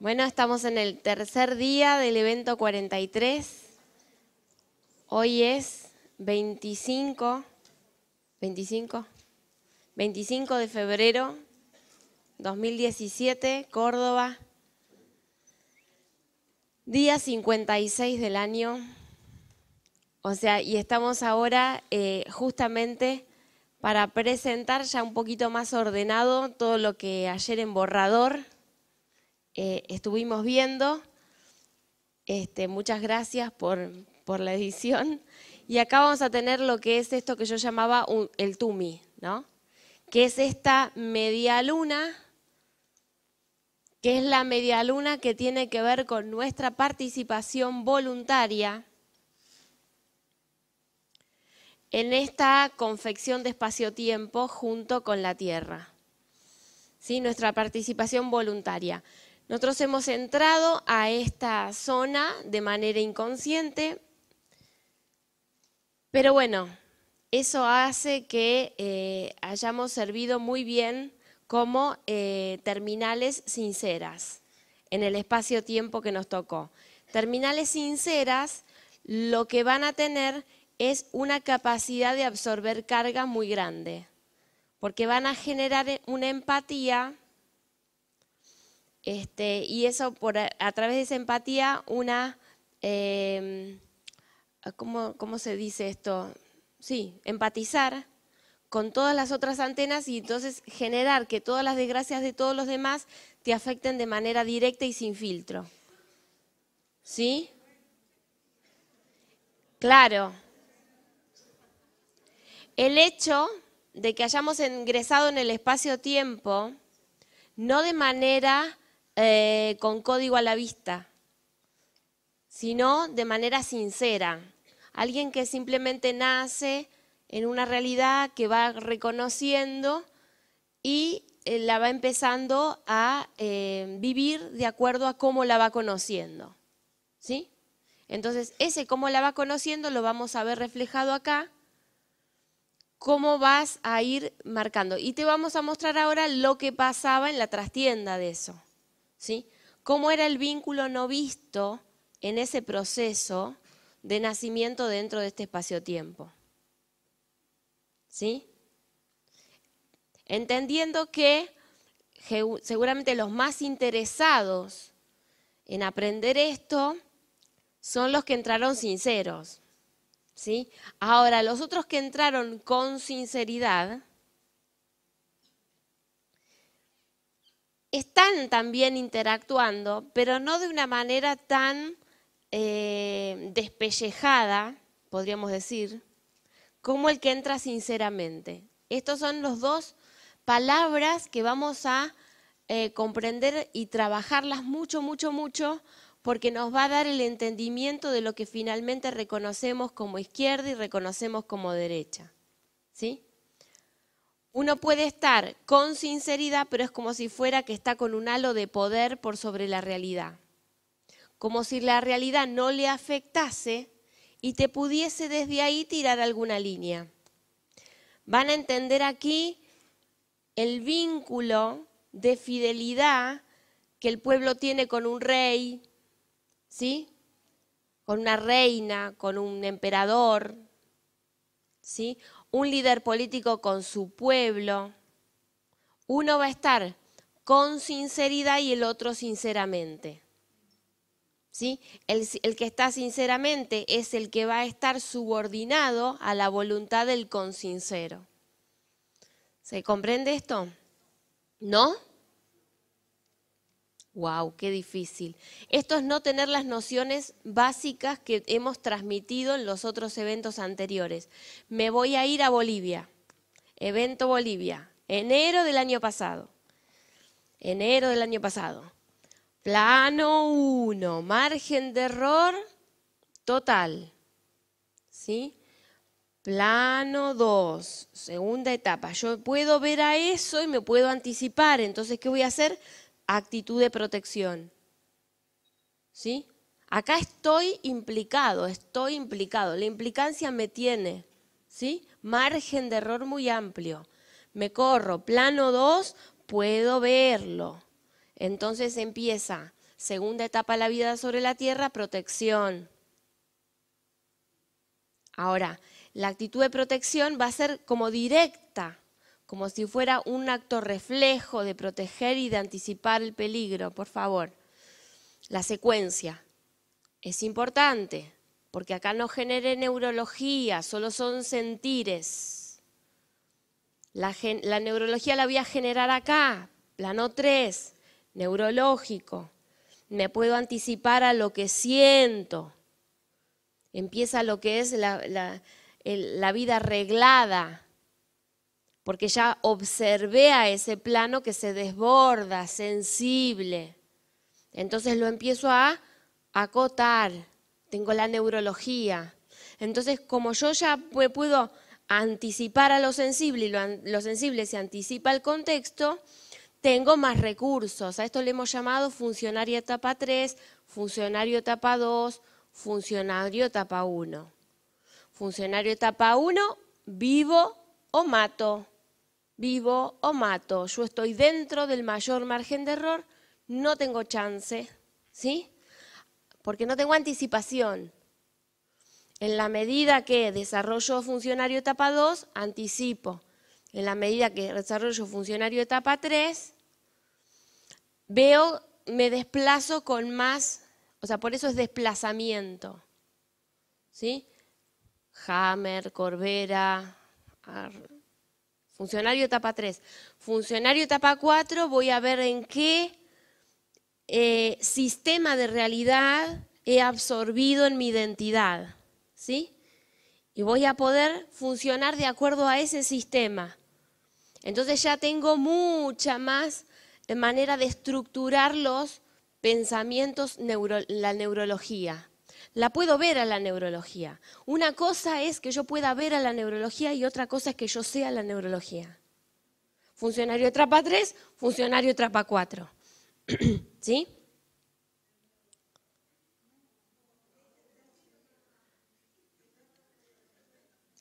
Bueno, estamos en el tercer día del evento 43. Hoy es 25, 25, 25 de febrero 2017, Córdoba. Día 56 del año. O sea, y estamos ahora eh, justamente para presentar ya un poquito más ordenado todo lo que ayer en borrador eh, estuvimos viendo. Este, muchas gracias por, la edición. Y acá vamos a tener lo que es esto que yo llamaba el Tumi, ¿no? Que es esta media luna, que es la media luna que tiene que ver con nuestra participación voluntaria en esta confección de espacio-tiempo junto con la Tierra. ¿Sí? Nuestra participación voluntaria. Nosotros hemos entrado a esta zona de manera inconsciente, pero bueno, eso hace que eh, hayamos servido muy bien como eh, terminales sinceras en el espacio-tiempo que nos tocó. Terminales sinceras lo que van a tener es una capacidad de absorber carga muy grande, porque van a generar una empatía este, y eso por, a, través de esa empatía, una, em, ¿cómo, ¿cómo se dice esto? Sí, empatizar con todas las otras antenas y entonces generar que todas las desgracias de todos los demás te afecten de manera directa y sin filtro. ¿Sí? Claro. El hecho de que hayamos ingresado en el espacio-tiempo, no de manera eh, con código a la vista, sino de manera sincera. Alguien que simplemente nace en una realidad que va reconociendo y eh, la va empezando a eh, vivir de acuerdo a cómo la va conociendo. ¿Sí? Entonces, ese cómo la va conociendo lo vamos a ver reflejado acá, cómo vas a ir marcando. Y te vamos a mostrar ahora lo que pasaba en la trastienda de eso. ¿Sí? ¿Cómo era el vínculo no visto en ese proceso de nacimiento dentro de este espacio-tiempo? ¿Sí? Entendiendo que seguramente los más interesados en aprender esto son los que entraron sinceros. ¿Sí? Ahora, los otros que entraron con sinceridad, están también interactuando, pero no de una manera tan eh, despellejada, podríamos decir, como el que entra sinceramente. Estos son los dos palabras que vamos a eh, comprender y trabajarlas mucho, mucho, mucho, porque nos va a dar el entendimiento de lo que finalmente reconocemos como izquierda y reconocemos como derecha. ¿Sí? Uno puede estar con sinceridad, pero es como si fuera que está con un halo de poder por sobre la realidad. Como si la realidad no le afectase y te pudiese desde ahí tirar alguna línea. Van a entender aquí el vínculo de fidelidad que el pueblo tiene con un rey, ¿sí? Con una reina, con un emperador, ¿sí? Un líder político con su pueblo, uno va a estar con sinceridad y el otro sinceramente. ¿Sí? El, el, que está sinceramente es el que va a estar subordinado a la voluntad del consincero. ¿Se comprende esto? ¿No? Wow, qué difícil. Esto es no tener las nociones básicas que hemos transmitido en los otros eventos anteriores. Me voy a ir a Bolivia. Evento Bolivia, enero del año pasado. Enero del año pasado. Plano 1, margen de error total. ¿Sí? Plano 2, segunda etapa. Yo puedo ver a eso y me puedo anticipar. Entonces, ¿qué voy a hacer? Actitud de protección. ¿Sí? Acá estoy implicado, estoy implicado. La implicancia me tiene, ¿sí? Margen de error muy amplio. Me corro, plano 2, puedo verlo. Entonces empieza Segunda etapa de la vida sobre la tierra, protección. Ahora, la actitud de protección va a ser como directa, como si fuera un acto reflejo de proteger y de anticipar el peligro, por favor. La secuencia es importante, porque acá no genere neurología, solo son sentires. La, neurología la voy a generar acá, plano 3, neurológico. Me puedo anticipar a lo que siento. Empieza lo que es la, la vida arreglada, porque ya observé a ese plano que se desborda, sensible. Entonces lo empiezo a acotar, tengo la neurología. Entonces, como yo ya puedo anticipar a lo sensible y lo, sensible se anticipa el contexto, tengo más recursos. A esto le hemos llamado funcionario etapa 3, funcionario etapa 2, funcionario etapa 1. Funcionario etapa 1, vivo o mato. Vivo o mato. Yo estoy dentro del mayor margen de error, no tengo chance. ¿Sí? porque no tengo anticipación. En la medida que desarrollo funcionario etapa 2, anticipo. En la medida que desarrollo funcionario etapa 3, veo, me desplazo con más, o sea, por eso es desplazamiento. ¿Sí? Hammer, Corbera, funcionario etapa 3. Funcionario etapa 4, voy a ver en qué eh, sistema de realidad he absorbido en mi identidad, ¿sí? Y voy a poder funcionar de acuerdo a ese sistema. Entonces ya tengo mucha más manera de estructurar los pensamientos, la neurología. La puedo ver a la neurología. Una cosa es que yo pueda ver a la neurología y otra cosa es que yo sea la neurología. Funcionario trapa 3, funcionario trapa 4. ¿Sí?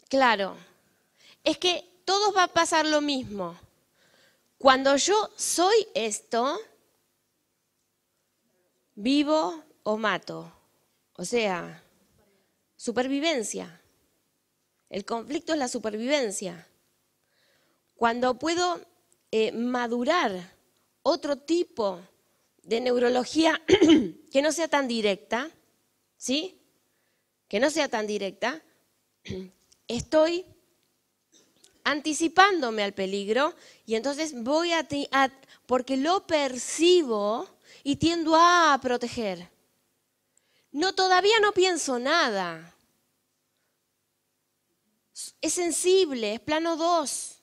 Claro, es que todos va a pasar lo mismo. Cuando yo soy esto, vivo o mato. O sea, supervivencia. El conflicto es la supervivencia. Cuando puedo eh, madurar otro tipo de neurología que no sea tan directa, ¿sí? Que no sea tan directa, estoy anticipándome al peligro y entonces voy a, porque lo percibo y tiendo a proteger. No, todavía no pienso nada. Es sensible, es plano 2.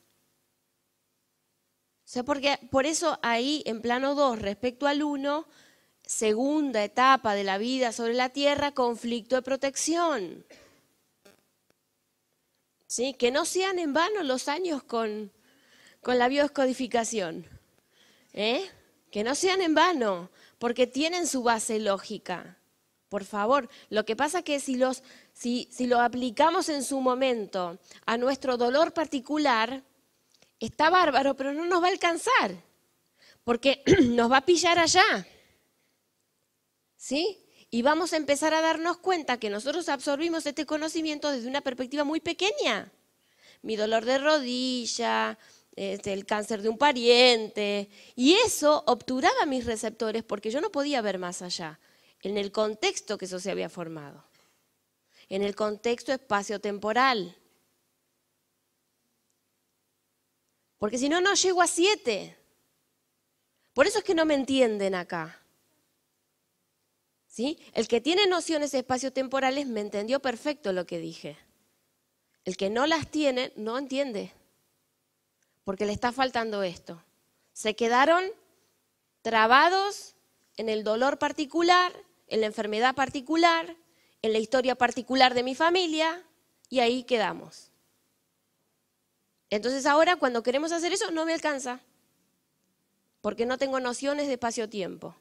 O sea, porque por eso ahí en plano 2 respecto al 1, segunda etapa de la vida sobre la tierra, conflicto de protección. ¿Sí? Que no sean en vano los años con, con la bioscodificación. ¿eh? Que no sean en vano, porque tienen su base lógica. Por favor, lo que pasa es que si, los, lo aplicamos en su momento a nuestro dolor particular, está bárbaro, pero no nos va a alcanzar, porque nos va a pillar allá. ¿Sí? Y vamos a empezar a darnos cuenta que nosotros absorbimos este conocimiento desde una perspectiva muy pequeña. Mi dolor de rodilla, este, el cáncer de un pariente, y eso obturaba mis receptores porque yo no podía ver más allá, en el contexto que eso se había formado, en el contexto espacio-temporal. Porque si no, no llego a siete. Por eso es que no me entienden acá. ¿Sí? El que tiene nociones espaciotemporales me entendió perfecto lo que dije. El que no las tiene no entiende. Porque le está faltando esto. Se quedaron trabados en el dolor particular, en la enfermedad particular, en la historia particular de mi familia, y ahí quedamos. Entonces ahora cuando queremos hacer eso no me alcanza, porque no tengo nociones de espacio-tiempo.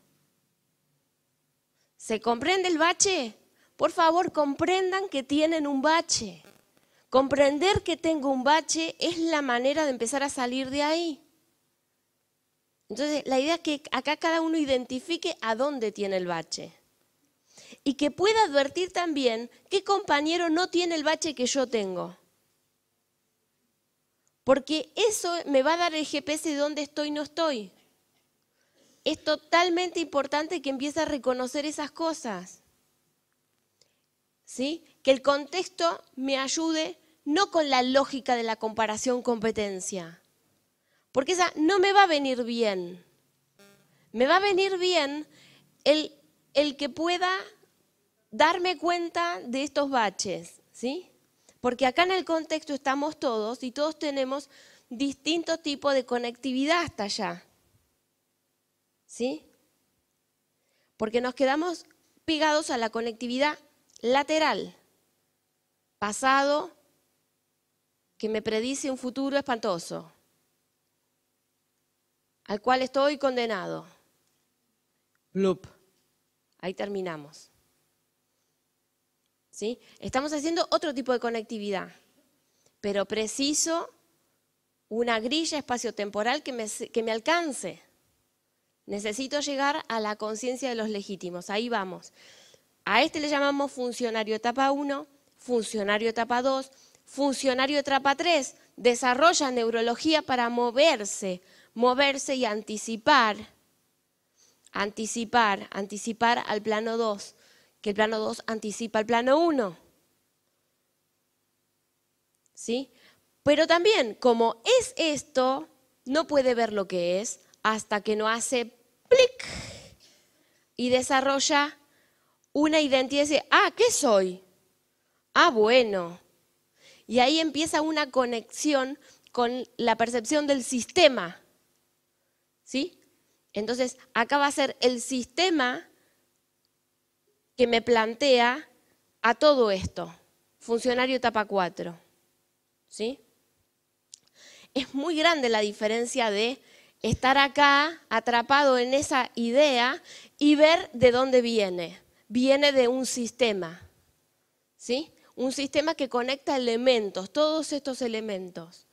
¿Se comprende el bache? Por favor, comprendan que tienen un bache. Comprender que tengo un bache es la manera de empezar a salir de ahí. Entonces, la idea es que acá cada uno identifique a dónde tiene el bache. Y que pueda advertir también qué compañero no tiene el bache que yo tengo. Porque eso me va a dar el GPS de dónde estoy y no estoy. Es totalmente importante que empiece a reconocer esas cosas. ¿Sí? Que el contexto me ayude no con la lógica de la comparación competencia porque esa no me va a venir bien. Me va a venir bien el, el que pueda darme cuenta de estos baches, ¿sí? Porque acá en el contexto estamos todos y todos tenemos distintos tipos de conectividad hasta allá. ¿Sí? Porque nos quedamos pegados a la conectividad lateral, pasado, que me predice un futuro espantoso al cual estoy condenado. Loop. Ahí terminamos. ¿Sí? Estamos haciendo otro tipo de conectividad, pero preciso una grilla espaciotemporal que me, que me alcance. Necesito llegar a la conciencia de los legítimos. Ahí vamos. A este le llamamos funcionario etapa 1, funcionario etapa 2, funcionario etapa 3. Desarrolla neurología para moverse moverse y anticipar, anticipar, anticipar al plano 2, que el plano 2 anticipa al plano 1. ¿Sí? Pero también, como es esto, no puede ver lo que es hasta que no hace plic y desarrolla una identidad y dice, ah, ¿qué soy? Ah, bueno. Y ahí empieza una conexión con la percepción del sistema. ¿Sí? Entonces, acá va a ser el sistema que me plantea a todo esto. Funcionario etapa 4. ¿Sí? Es muy grande la diferencia de estar acá atrapado en esa idea y ver de dónde viene. Viene de un sistema. ¿Sí? Un sistema que conecta elementos, todos estos elementos.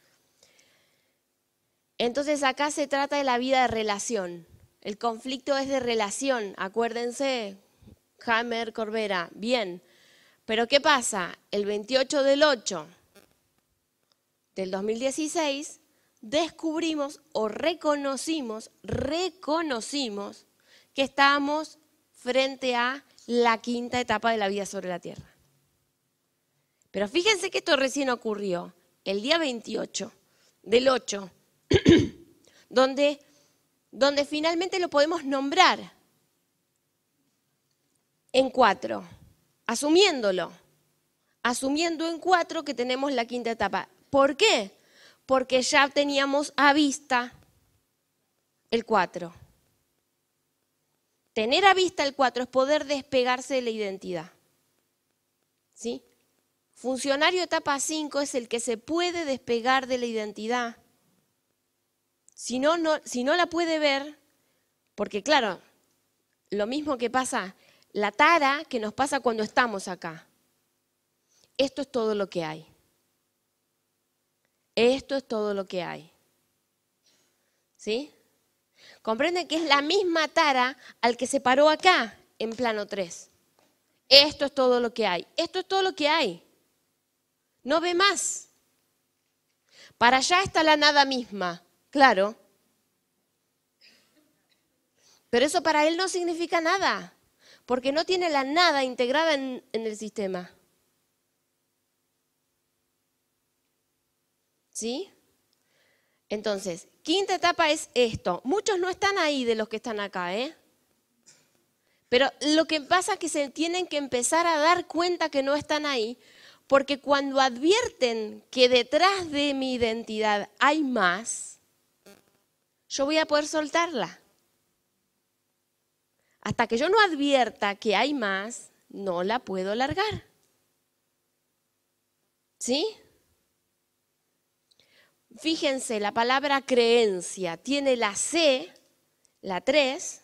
Entonces acá se trata de la vida de relación. El conflicto es de relación, acuérdense, Hammer, Corbera, bien. Pero ¿qué pasa? El 28 del 8 del 2016 descubrimos o reconocimos, reconocimos que estábamos frente a la quinta etapa de la vida sobre la Tierra. Pero fíjense que esto recién ocurrió el día 28 del 8 donde, donde finalmente lo podemos nombrar en cuatro, asumiéndolo, asumiendo en cuatro que tenemos la quinta etapa. ¿Por qué? Porque ya teníamos a vista el cuatro. Tener a vista el cuatro es poder despegarse de la identidad. ¿Sí? Funcionario etapa 5 es el que se puede despegar de la identidad si no, la puede ver, porque claro, lo mismo que pasa, la tara que nos pasa cuando estamos acá. Esto es todo lo que hay. Esto es todo lo que hay. ¿Sí? Comprenden que es la misma tara al que se paró acá en plano 3. Esto es todo lo que hay. Esto es todo lo que hay. No ve más. Para allá está la nada misma. Claro. Pero eso para él no significa nada, porque no tiene la nada integrada en, el sistema. ¿Sí? Entonces, quinta etapa es esto. Muchos no están ahí de los que están acá, ¿eh? Pero lo que pasa es que se tienen que empezar a dar cuenta que no están ahí, porque cuando advierten que detrás de mi identidad hay más, yo voy a poder soltarla. Hasta que yo no advierta que hay más, no la puedo largar. ¿Sí? Fíjense, la palabra creencia tiene la C, la 3,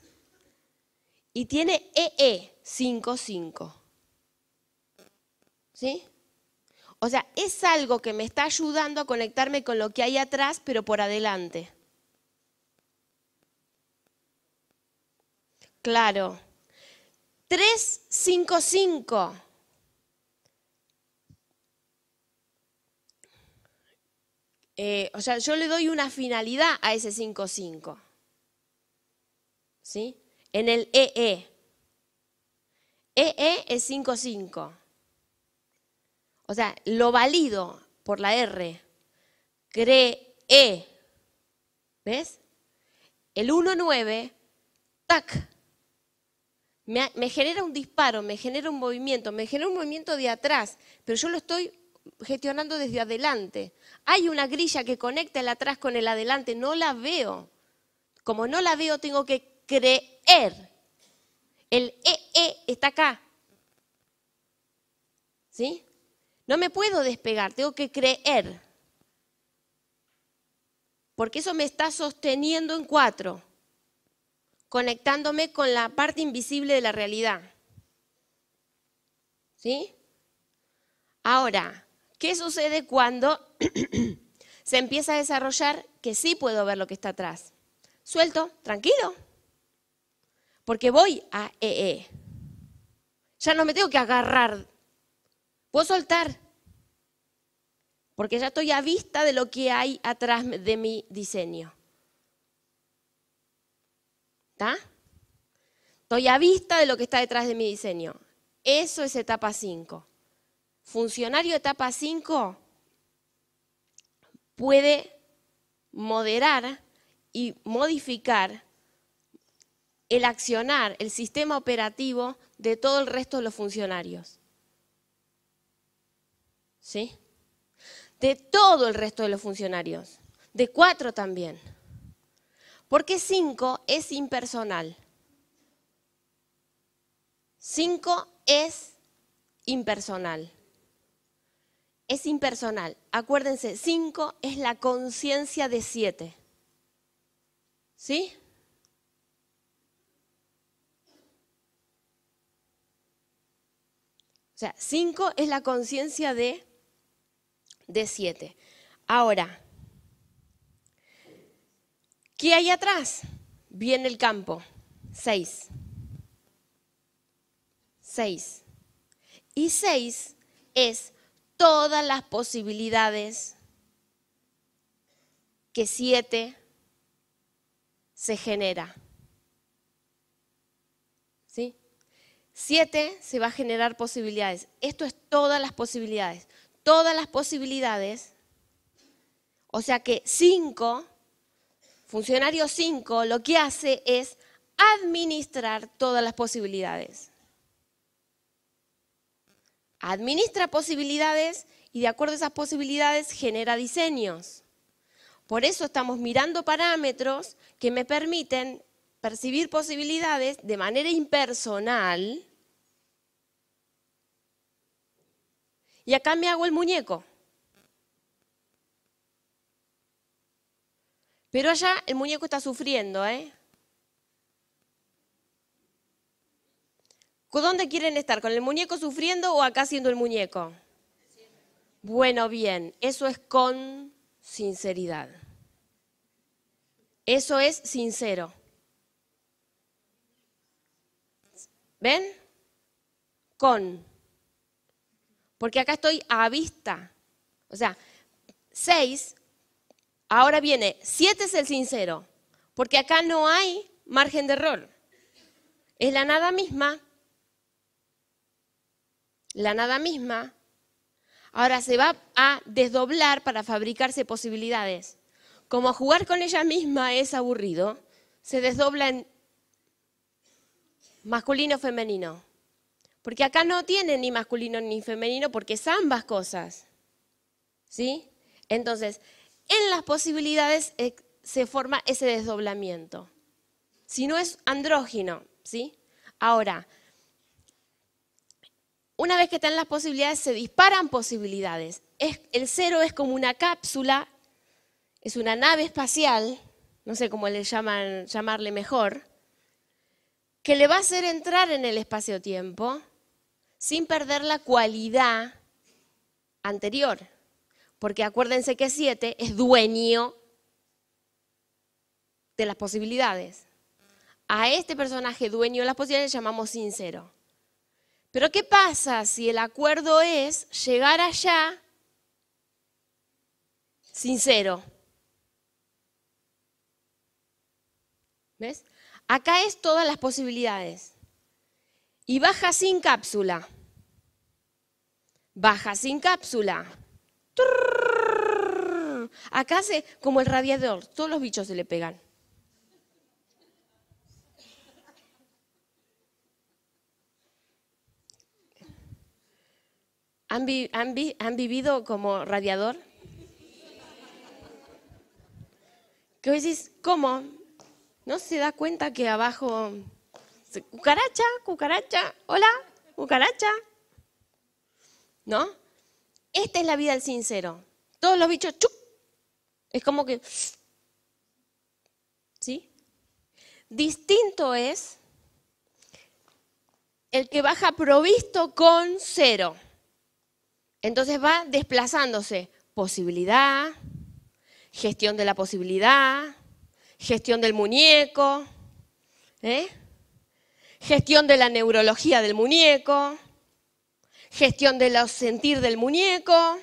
y tiene EE, 5, 5. ¿Sí? O sea, es algo que me está ayudando a conectarme con lo que hay atrás, pero por adelante. Claro. 3, 5, 5. o sea, yo le doy una finalidad a ese 5, 5. ¿Sí? En el EE. EE es 5, 5. O sea, lo valido por la R. Cree. ¿Ves? El 1, 9. Tac me, genera un disparo, me genera un movimiento, me genera un movimiento de atrás, pero yo lo estoy gestionando desde adelante. Hay una grilla que conecta el atrás con el adelante, no la veo. Como no la veo, tengo que creer. El EE está acá. ¿Sí? No me puedo despegar, tengo que creer. Porque eso me está sosteniendo en cuatro conectándome con la parte invisible de la realidad. ¿Sí? Ahora, ¿qué sucede cuando se empieza a desarrollar que sí puedo ver lo que está atrás? Suelto, tranquilo, porque voy a EE. Ya no me tengo que agarrar, puedo soltar, porque ya estoy a vista de lo que hay atrás de mi diseño. ¿Está? Estoy a vista de lo que está detrás de mi diseño. Eso es etapa 5. Funcionario etapa 5 puede moderar y modificar el accionar, el sistema operativo de todo el resto de los funcionarios. ¿Sí? De todo el resto de los funcionarios. De cuatro también. Porque 5 es impersonal. 5 es impersonal. Es impersonal. Acuérdense, 5 es la conciencia de 7. ¿Sí? O sea, 5 es la conciencia de 7. Ahora, ¿Qué hay atrás? Viene el campo. Seis. Seis. Y seis es todas las posibilidades que siete se genera. ¿Sí? Siete se va a generar posibilidades. Esto es todas las posibilidades. Todas las posibilidades. O sea que cinco Funcionario 5 lo que hace es administrar todas las posibilidades. Administra posibilidades y de acuerdo a esas posibilidades genera diseños. Por eso estamos mirando parámetros que me permiten percibir posibilidades de manera impersonal. Y acá me hago el muñeco. Pero allá el muñeco está sufriendo, ¿eh? ¿Dónde quieren estar? ¿Con el muñeco sufriendo o acá siendo el muñeco? Bueno, bien, eso es con sinceridad. Eso es sincero. ¿Ven? Con. Porque acá estoy a vista. O sea, seis Ahora viene, siete es el sincero, porque acá no hay margen de error. Es la nada misma. La nada misma. Ahora se va a desdoblar para fabricarse posibilidades. Como jugar con ella misma es aburrido, se desdobla en masculino femenino. Porque acá no tiene ni masculino ni femenino porque es ambas cosas. ¿Sí? Entonces, en las posibilidades eh, se forma ese desdoblamiento. Si no es andrógino, ¿sí? Ahora, una vez que están las posibilidades, se disparan posibilidades. el cero es como una cápsula, es una nave espacial, no sé cómo le llaman, llamarle mejor, que le va a hacer entrar en el espacio-tiempo sin perder la cualidad anterior. Porque acuérdense que 7 es dueño de las posibilidades. a este personaje dueño de las posibilidades le llamamos sincero. Pero ¿qué pasa si el acuerdo es llegar allá sincero? ¿Ves? Acá es todas las posibilidades. Y baja sin cápsula. Baja sin cápsula. Acá hace como el radiador, todos los bichos se le pegan. ¿Han, vivido como radiador? ¿Qué decís? ¿Cómo? ¿No se da cuenta que abajo... Cucaracha, cucaracha, hola, cucaracha. ¿No? Esta es la vida del sincero. Todos los bichos, ¡chup! Es como que... ¿Sí? Distinto es el que baja provisto con cero. Entonces va desplazándose posibilidad, gestión de la posibilidad, gestión del muñeco, ¿eh? gestión de la neurología del muñeco, gestión de los sentir del muñeco,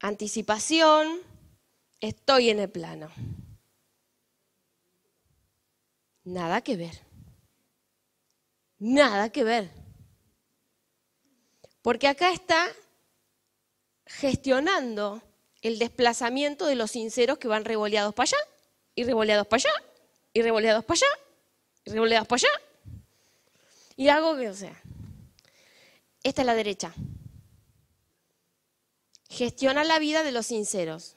anticipación, estoy en el plano. Nada que ver. Nada que ver. Porque acá está gestionando el desplazamiento de los sinceros que van revoleados para allá, y revoleados para allá, y revoleados para allá, y revoleados para allá. Y algo que, o sea, esta es la derecha. Gestiona la vida de los sinceros.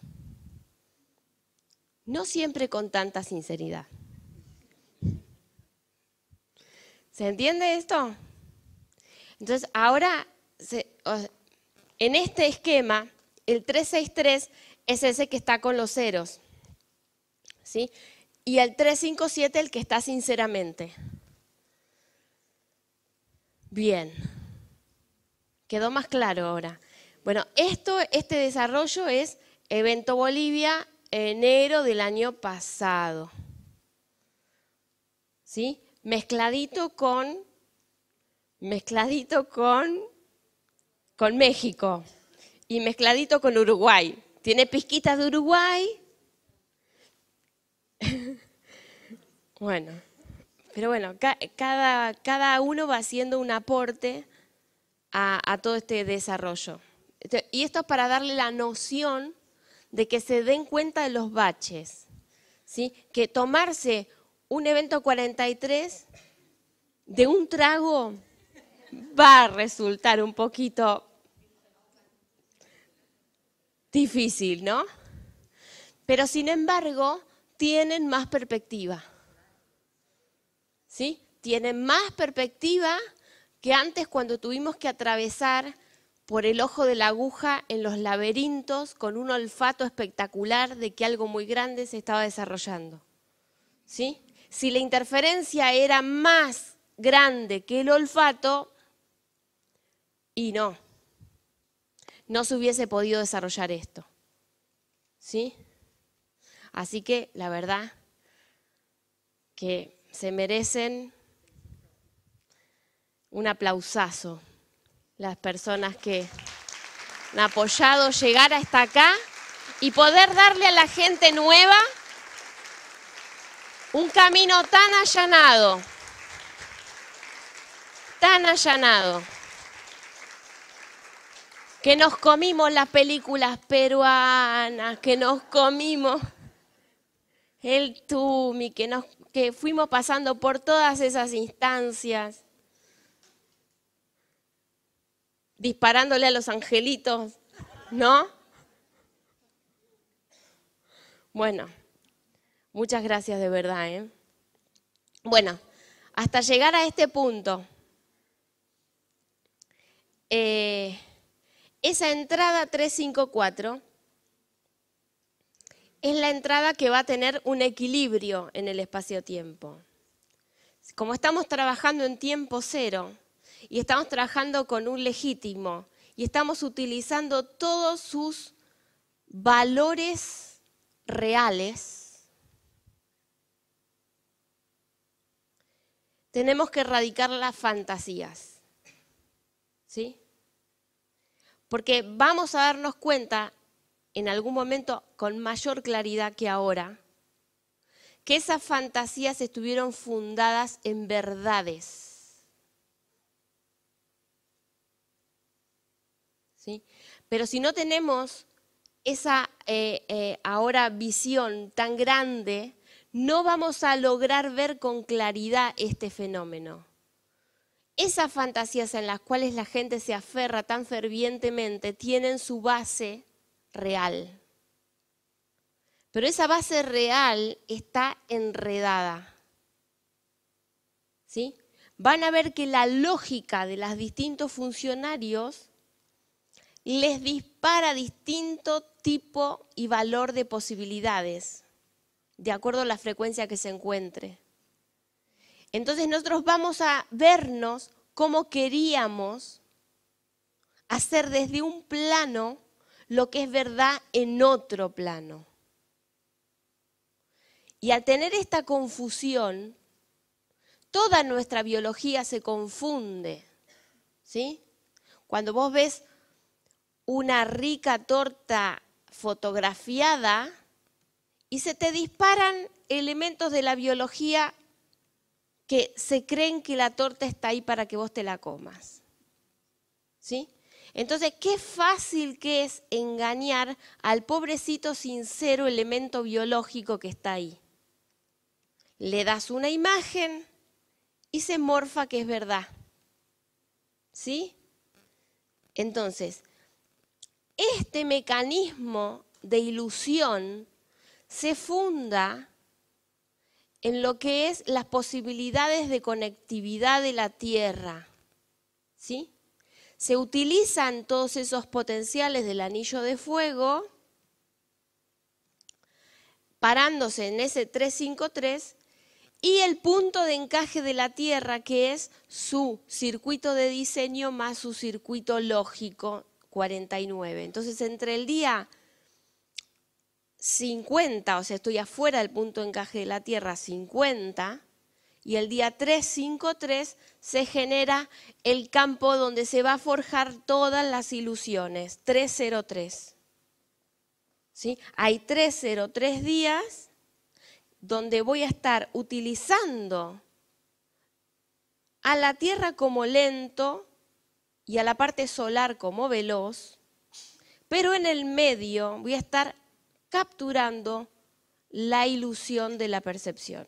No siempre con tanta sinceridad. ¿Se entiende esto? Entonces, ahora, en este esquema, el 363 es ese que está con los ceros. ¿sí? Y el 357 el que está sinceramente. Bien. Quedó más claro ahora. Bueno, esto, este desarrollo es Evento Bolivia, enero del año pasado. ¿Sí? Mezcladito con, mezcladito con, con México y mezcladito con Uruguay. Tiene pizquitas de Uruguay. bueno, pero bueno, cada, cada uno va haciendo un aporte a, todo este desarrollo. Este, y esto es para darle la noción de que se den cuenta de los baches. ¿sí? Que tomarse un evento 43 de un trago va a resultar un poquito difícil, ¿no? Pero sin embargo, tienen más perspectiva. ¿Sí? Tienen más perspectiva que antes cuando tuvimos que atravesar por el ojo de la aguja en los laberintos con un olfato espectacular de que algo muy grande se estaba desarrollando. ¿Sí? Si la interferencia era más grande que el olfato, y no, no se hubiese podido desarrollar esto. ¿Sí? Así que la verdad que se merecen un aplausazo. Las personas que han apoyado llegar hasta acá y poder darle a la gente nueva un camino tan allanado, tan allanado que nos comimos las películas peruanas, que nos comimos el Tumi, que, nos, que fuimos pasando por todas esas instancias, disparándole a los angelitos, ¿no? Bueno, muchas gracias de verdad. ¿eh? Bueno, hasta llegar a este punto. Eh, esa entrada 354 es la entrada que va a tener un equilibrio en el espacio-tiempo. Como estamos trabajando en tiempo cero y estamos trabajando con un legítimo y estamos utilizando todos sus valores reales, tenemos que erradicar las fantasías. ¿Sí? Porque vamos a darnos cuenta en algún momento con mayor claridad que ahora que esas fantasías estuvieron fundadas en verdades. Pero si no tenemos esa eh, eh, ahora visión tan grande, no vamos a lograr ver con claridad este fenómeno. Esas fantasías en las cuales la gente se aferra tan fervientemente tienen su base real. Pero esa base real está enredada. ¿Sí? Van a ver que la lógica de los distintos funcionarios les dispara distinto tipo y valor de posibilidades, de acuerdo a la frecuencia que se encuentre. Entonces nosotros vamos a vernos como queríamos hacer desde un plano lo que es verdad en otro plano. Y al tener esta confusión, toda nuestra biología se confunde. ¿Sí? Cuando vos ves una rica torta fotografiada y se te disparan elementos de la biología que se creen que la torta está ahí para que vos te la comas. ¿Sí? Entonces, qué fácil que es engañar al pobrecito sincero elemento biológico que está ahí. Le das una imagen y se morfa que es verdad. ¿Sí? Entonces, este mecanismo de ilusión se funda en lo que es las posibilidades de conectividad de la Tierra. ¿Sí? Se utilizan todos esos potenciales del anillo de fuego parándose en ese 353 y el punto de encaje de la Tierra, que es su circuito de diseño más su circuito lógico 49. Entonces, entre el día 50, o sea, estoy afuera del punto de encaje de la Tierra 50, y el día 353 se genera el campo donde se va a forjar todas las ilusiones, 303. ¿Sí? Hay 303 días donde voy a estar utilizando a la Tierra como lento, y a la parte solar como veloz, pero en el medio voy a estar capturando la ilusión de la percepción.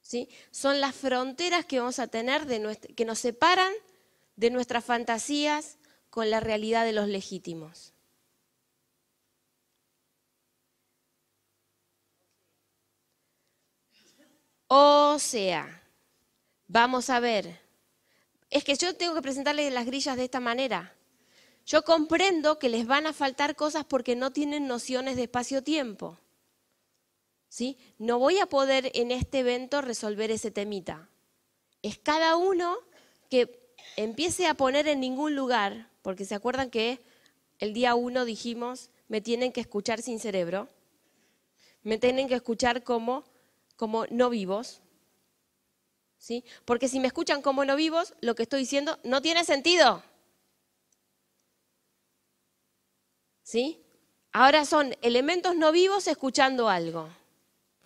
¿Sí? Son las fronteras que vamos a tener de que nos separan de nuestras fantasías con la realidad de los legítimos. O sea, vamos a ver es que yo tengo que presentarles las grillas de esta manera. Yo comprendo que les van a faltar cosas porque no tienen nociones de espacio-tiempo. ¿Sí? No voy a poder en este evento resolver ese temita. Es cada uno que empiece a poner en ningún lugar, porque se acuerdan que el día uno dijimos, me tienen que escuchar sin cerebro, me tienen que escuchar como, como no vivos, porque si me escuchan como no vivos, lo que estoy diciendo no tiene sentido. ¿Sí? Ahora son elementos no vivos escuchando algo.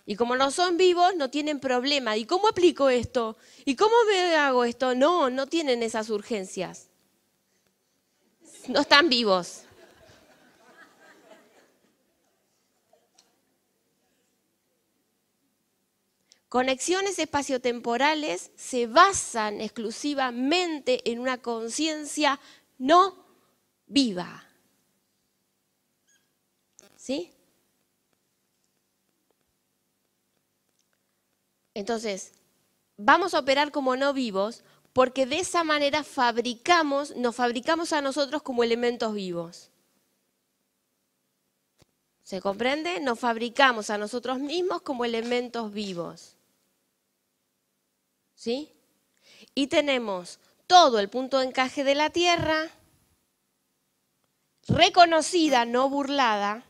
Y como no son vivos, no tienen problema. ¿Y cómo aplico esto? ¿Y cómo me hago esto? No, no tienen esas urgencias. No están vivos. Conexiones espaciotemporales se basan exclusivamente en una conciencia no viva. ¿Sí? Entonces, vamos a operar como no vivos porque de esa manera fabricamos, nos fabricamos a nosotros como elementos vivos. ¿Se comprende? Nos fabricamos a nosotros mismos como elementos vivos. ¿Sí? Y tenemos todo el punto de encaje de la Tierra, reconocida, no burlada,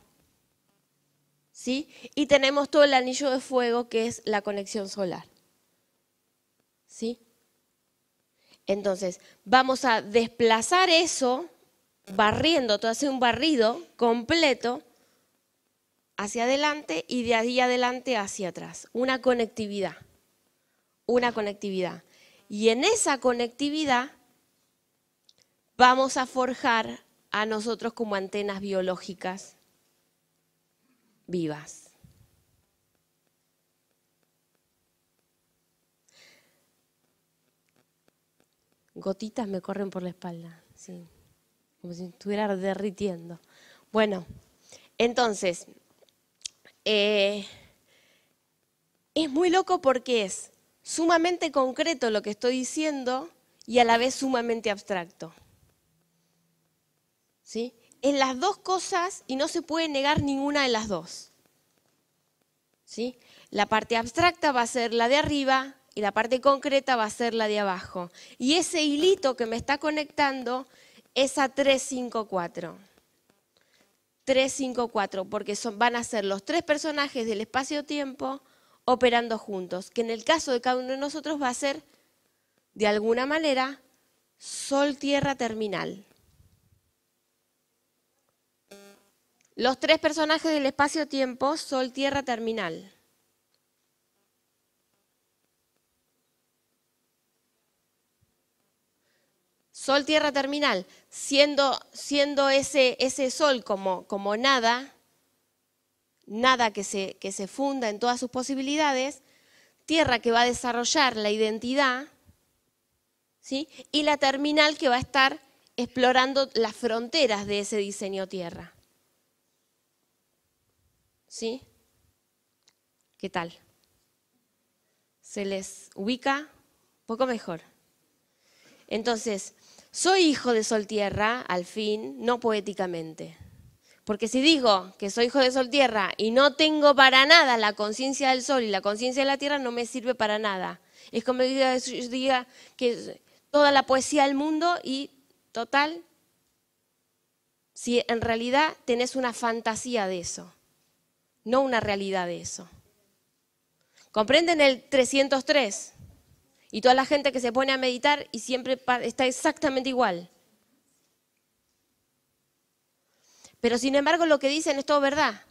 ¿sí? Y tenemos todo el anillo de fuego que es la conexión solar. ¿Sí? Entonces, vamos a desplazar eso, barriendo, todo hace un barrido completo hacia adelante y de ahí adelante hacia atrás. Una conectividad. Una conectividad. Y en esa conectividad vamos a forjar a nosotros como antenas biológicas vivas. Gotitas me corren por la espalda, sí, como si estuviera derritiendo. Bueno, entonces, eh, es muy loco porque es sumamente concreto lo que estoy diciendo y a la vez sumamente abstracto. ¿Sí? En las dos cosas y no se puede negar ninguna de las dos. ¿Sí? La parte abstracta va a ser la de arriba y la parte concreta va a ser la de abajo. Y ese hilito que me está conectando es a 354. 354, porque son, van a ser los tres personajes del espacio-tiempo operando juntos, que en el caso de cada uno de nosotros va a ser, de alguna manera, Sol-Tierra terminal. Los tres personajes del espacio-tiempo, Sol-Tierra terminal. Sol, tierra terminal, siendo, siendo ese, ese sol como, como nada, nada que se, que se funda en todas sus posibilidades, tierra que va a desarrollar la identidad, ¿sí? y la terminal que va a estar explorando las fronteras de ese diseño tierra. ¿Sí? ¿Qué tal? ¿Se les ubica? Poco mejor. Entonces, soy hijo de Sol Tierra, al fin, no poéticamente. Porque si digo que soy hijo de Sol Tierra y no tengo para nada la conciencia del Sol y la conciencia de la Tierra, no me sirve para nada. Es como si yo diga que toda la poesía del mundo y total, si en realidad tenés una fantasía de eso, no una realidad de eso. ¿Comprenden el 303? Y toda la gente que se pone a meditar y siempre está exactamente igual. Pero sin embargo lo que dicen es todo verdad.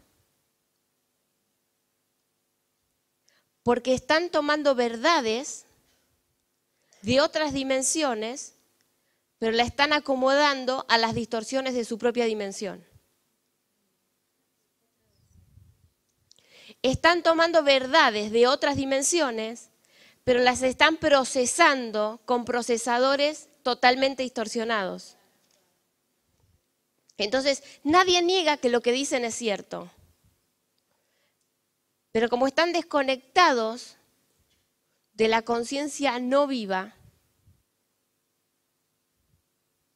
Porque están tomando verdades de otras dimensiones, pero la están acomodando a las distorsiones de su propia dimensión. Están tomando verdades de otras dimensiones pero las están procesando con procesadores totalmente distorsionados. Entonces, nadie niega que lo que dicen es cierto. Pero como están desconectados de la conciencia no viva,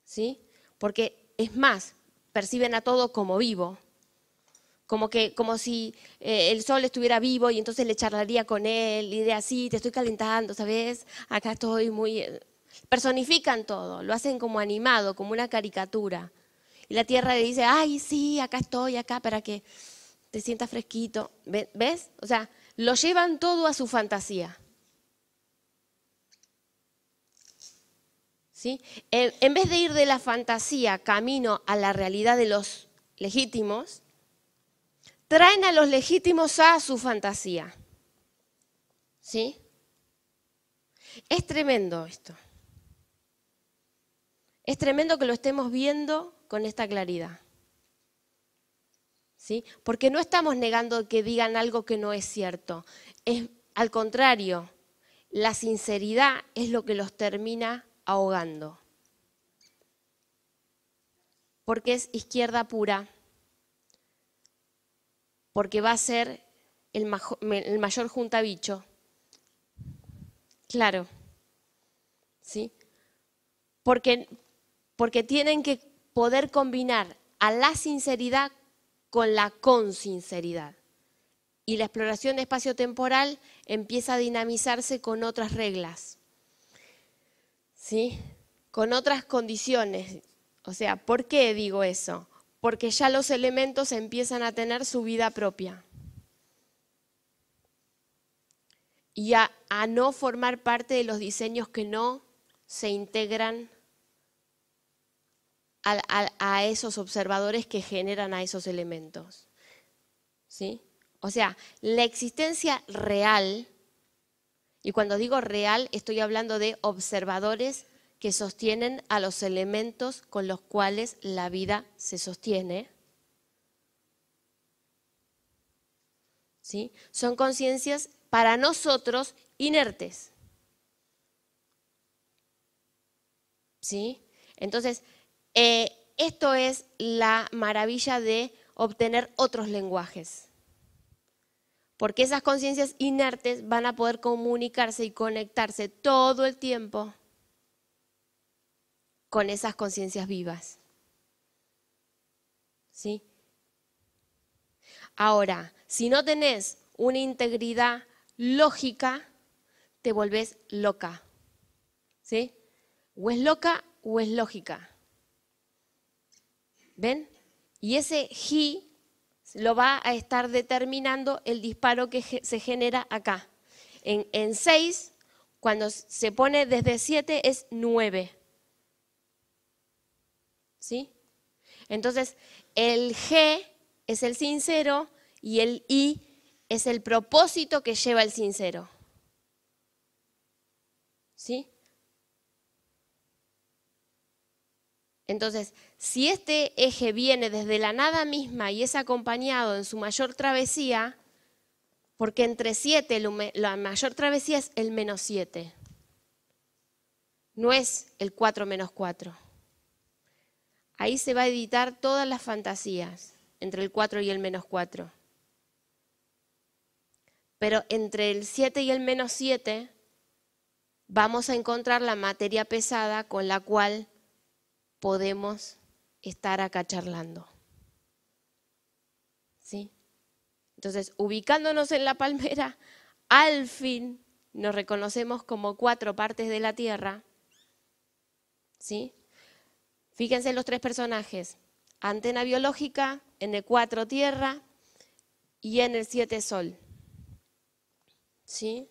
¿sí? Porque es más, perciben a todo como vivo como, que, como si eh, el sol estuviera vivo y entonces le charlaría con él y de así, te estoy calentando, ¿sabes? Acá estoy muy... Eh, personifican todo, lo hacen como animado, como una caricatura. Y la tierra le dice, ay, sí, acá estoy, acá, para que te sientas fresquito. ¿Ves? O sea, lo llevan todo a su fantasía. ¿Sí? en vez de ir de la fantasía camino a la realidad de los legítimos, traen a los legítimos a su fantasía. ¿Sí? Es tremendo esto. Es tremendo que lo estemos viendo con esta claridad. ¿Sí? Porque no estamos negando que digan algo que no es cierto. Es al contrario, la sinceridad es lo que los termina ahogando. Porque es izquierda pura porque va a ser el, mayor juntabicho. Claro. ¿Sí? Porque, porque tienen que poder combinar a la sinceridad con la consinceridad. Y la exploración de espacio temporal empieza a dinamizarse con otras reglas. ¿Sí? Con otras condiciones. O sea, ¿por qué digo eso? porque ya los elementos empiezan a tener su vida propia. y a, no formar parte de los diseños que no se integran a, esos observadores que generan a esos elementos. ¿Sí? O sea, la existencia real, y cuando digo real estoy hablando de observadores que sostienen a los elementos con los cuales la vida se sostiene. ¿Sí? Son conciencias para nosotros inertes. ¿Sí? Entonces, eh, esto es la maravilla de obtener otros lenguajes. Porque esas conciencias inertes van a poder comunicarse y conectarse todo el tiempo con esas conciencias vivas. ¿Sí? Ahora, si no tenés una integridad lógica, te volvés loca. ¿Sí? O es loca o es lógica. ¿Ven? Y ese ji lo va a estar determinando el disparo que se genera acá. En 6, cuando se pone desde 7, es 9. ¿Sí? Entonces, el G es el sincero y el I es el propósito que lleva el sincero. ¿Sí? Entonces, si este eje viene desde la nada misma y es acompañado en su mayor travesía, porque entre 7 la mayor travesía es el menos 7, no es el 4 menos 4. Ahí se va a editar todas las fantasías entre el 4 y el menos 4. Pero entre el 7 y el menos 7 vamos a encontrar la materia pesada con la cual podemos estar acá charlando. ¿Sí? Entonces, ubicándonos en la palmera, al fin nos reconocemos como cuatro partes de la Tierra. ¿Sí? Fíjense los tres personajes. Antena biológica, en el 4 Tierra y en el 7 Sol. ¿sí?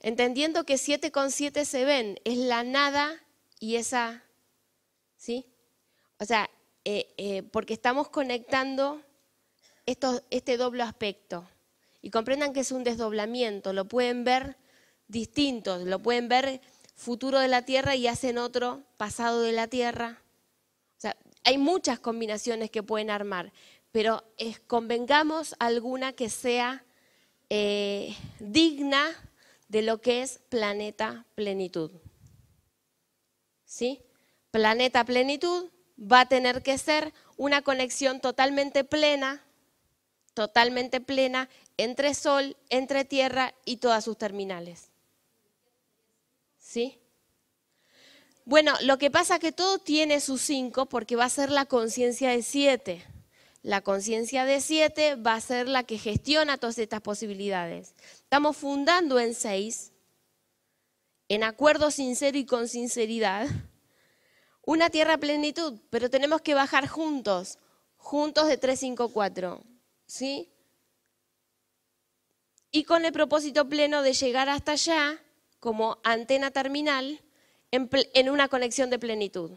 Entendiendo que 7 con 7 se ven, es la nada y esa, ¿sí? O sea, eh, eh, porque estamos conectando este doble aspecto. Y comprendan que es un desdoblamiento, lo pueden ver distintos, lo pueden ver futuro de la Tierra y hacen otro pasado de la Tierra. O sea, hay muchas combinaciones que pueden armar, pero convengamos alguna que sea eh, digna de lo que es planeta plenitud. ¿Sí? Planeta plenitud va a tener que ser una conexión totalmente plena, totalmente plena entre Sol, entre Tierra y todas sus terminales. ¿Sí? Bueno, lo que pasa es que todo tiene sus cinco porque va a ser la conciencia de siete. La conciencia de siete va a ser la que gestiona todas estas posibilidades. Estamos fundando en seis, en acuerdo sincero y con sinceridad, una tierra plenitud, pero tenemos que bajar juntos, juntos de 354, ¿sí? Y con el propósito pleno de llegar hasta allá como antena terminal en, en una conexión de plenitud,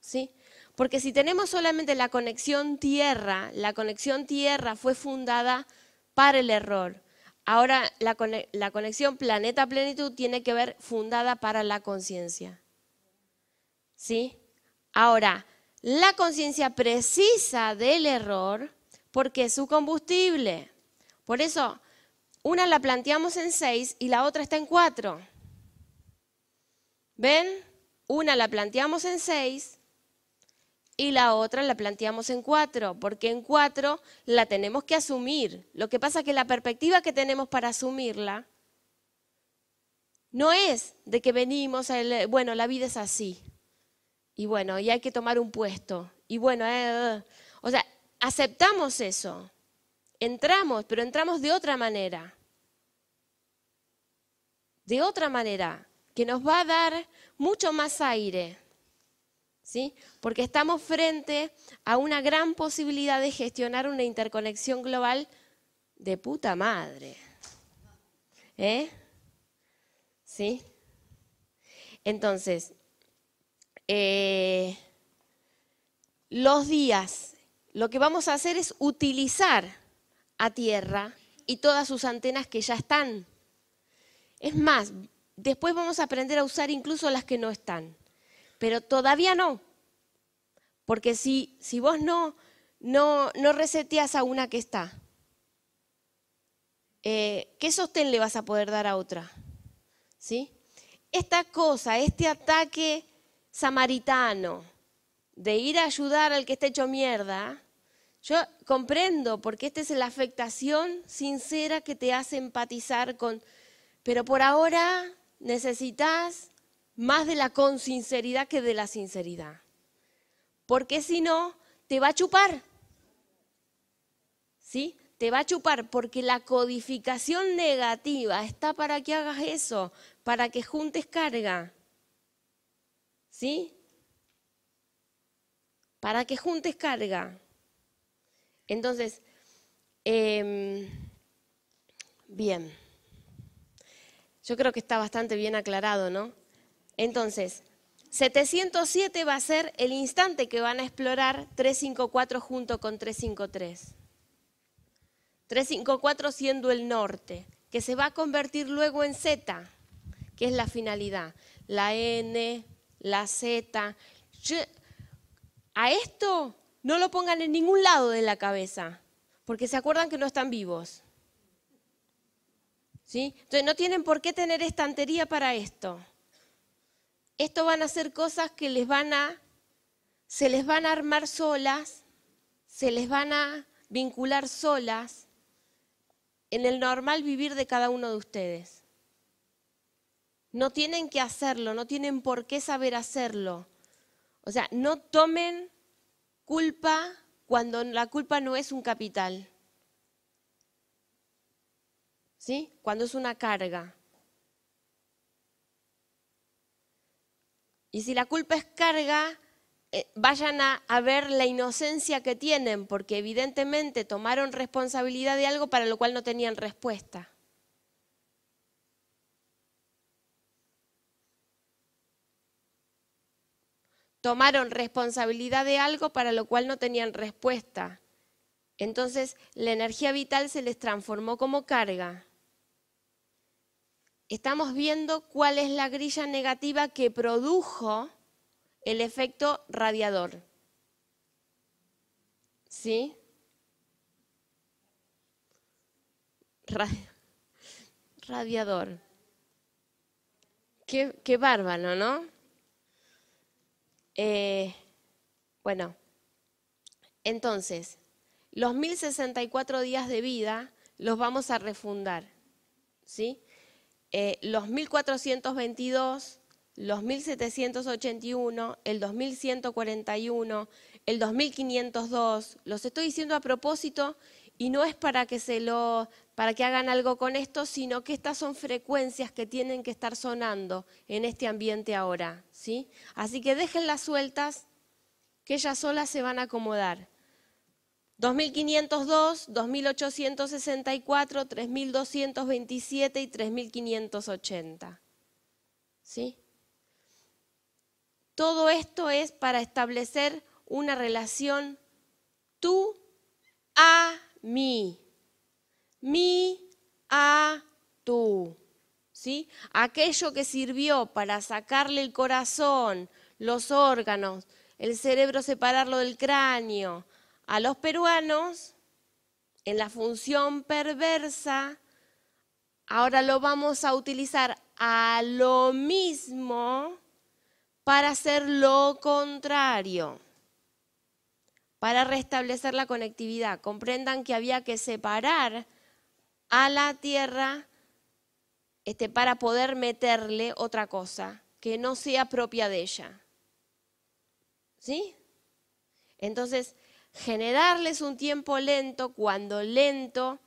¿sí? Porque si tenemos solamente la conexión tierra, la conexión tierra fue fundada para el error. Ahora la, conexión planeta-plenitud tiene que ver fundada para la conciencia. ¿Sí? Ahora, la conciencia precisa del error porque es su combustible. Por eso, una la planteamos en seis y la otra está en cuatro. ¿Ven? Una la planteamos en seis y la otra la planteamos en cuatro, porque en cuatro la tenemos que asumir. Lo que pasa es que la perspectiva que tenemos para asumirla no es de que venimos, a bueno, la vida es así, y bueno, y hay que tomar un puesto, y bueno, eh, eh, o sea, aceptamos eso, entramos, pero entramos de otra manera, de otra manera, que nos va a dar mucho más aire ¿sí? Porque estamos frente a una gran posibilidad de gestionar una interconexión global de puta madre. ¿Eh? ¿Sí? Entonces, eh, los días, lo que vamos a hacer es utilizar a tierra y todas sus antenas que ya están. Es más, después vamos a aprender a usar incluso las que no están, pero todavía no. Porque si, si vos no, no, no reseteas a una que está, eh, ¿qué sostén le vas a poder dar a otra? ¿Sí? Esta cosa, este ataque samaritano de ir a ayudar al que está hecho mierda, yo comprendo, porque esta es la afectación sincera que te hace empatizar con, pero por ahora necesitas más de la consinceridad que de la sinceridad. Porque si no, te va a chupar. ¿Sí? Te va a chupar porque la codificación negativa está para que hagas eso, para que juntes carga. ¿Sí? Para que juntes carga. Entonces, em, bien, yo creo que está bastante bien aclarado, ¿no? Entonces, 707 va a ser el instante que van a explorar 354 junto con 353. 354 siendo el norte, que se va a convertir luego en Z, que es la finalidad. La N, la Z. a esto no lo pongan en ningún lado de la cabeza, porque se acuerdan que no están vivos. ¿Sí? Entonces no tienen por qué tener estantería para esto. Esto van a ser cosas que les van a, se les van a armar solas, se les van a vincular solas en el normal vivir de cada uno de ustedes. No tienen que hacerlo, no tienen por qué saber hacerlo. O sea, no tomen culpa cuando la culpa no es un capital. ¿Sí? Cuando es una carga. Y si la culpa es carga, eh, vayan a, a, ver la inocencia que tienen, porque evidentemente tomaron responsabilidad de algo para lo cual no tenían respuesta. Tomaron responsabilidad de algo para lo cual no tenían respuesta. Entonces la energía vital se les transformó como carga. Estamos viendo cuál es la grilla negativa que produjo el efecto radiador. ¿Sí? Radiador. Qué, bárbaro, ¿no? Eh, bueno, entonces, los 1064 días de vida los vamos a refundar, ¿sí? Eh, los 1422, los 1781, el 2141, el 2502, los estoy diciendo a propósito y no es para que se lo para que hagan algo con esto, sino que estas son frecuencias que tienen que estar sonando en este ambiente ahora, ¿sí? Así que déjenlas sueltas, que ellas solas se van a acomodar. 2502, 2864, 3227 y 3580. ¿Sí? Todo esto es para establecer una relación tú a mí mi, a, tú. ¿Sí? Aquello que sirvió para sacarle el corazón, los órganos, el cerebro separarlo del cráneo, a los peruanos, en la función perversa, ahora lo vamos a utilizar a lo mismo para hacer lo contrario, para restablecer la conectividad. Comprendan que había que separar a la tierra este, para poder meterle otra cosa que no sea propia de ella. ¿Sí? Entonces, generarles un tiempo lento cuando lento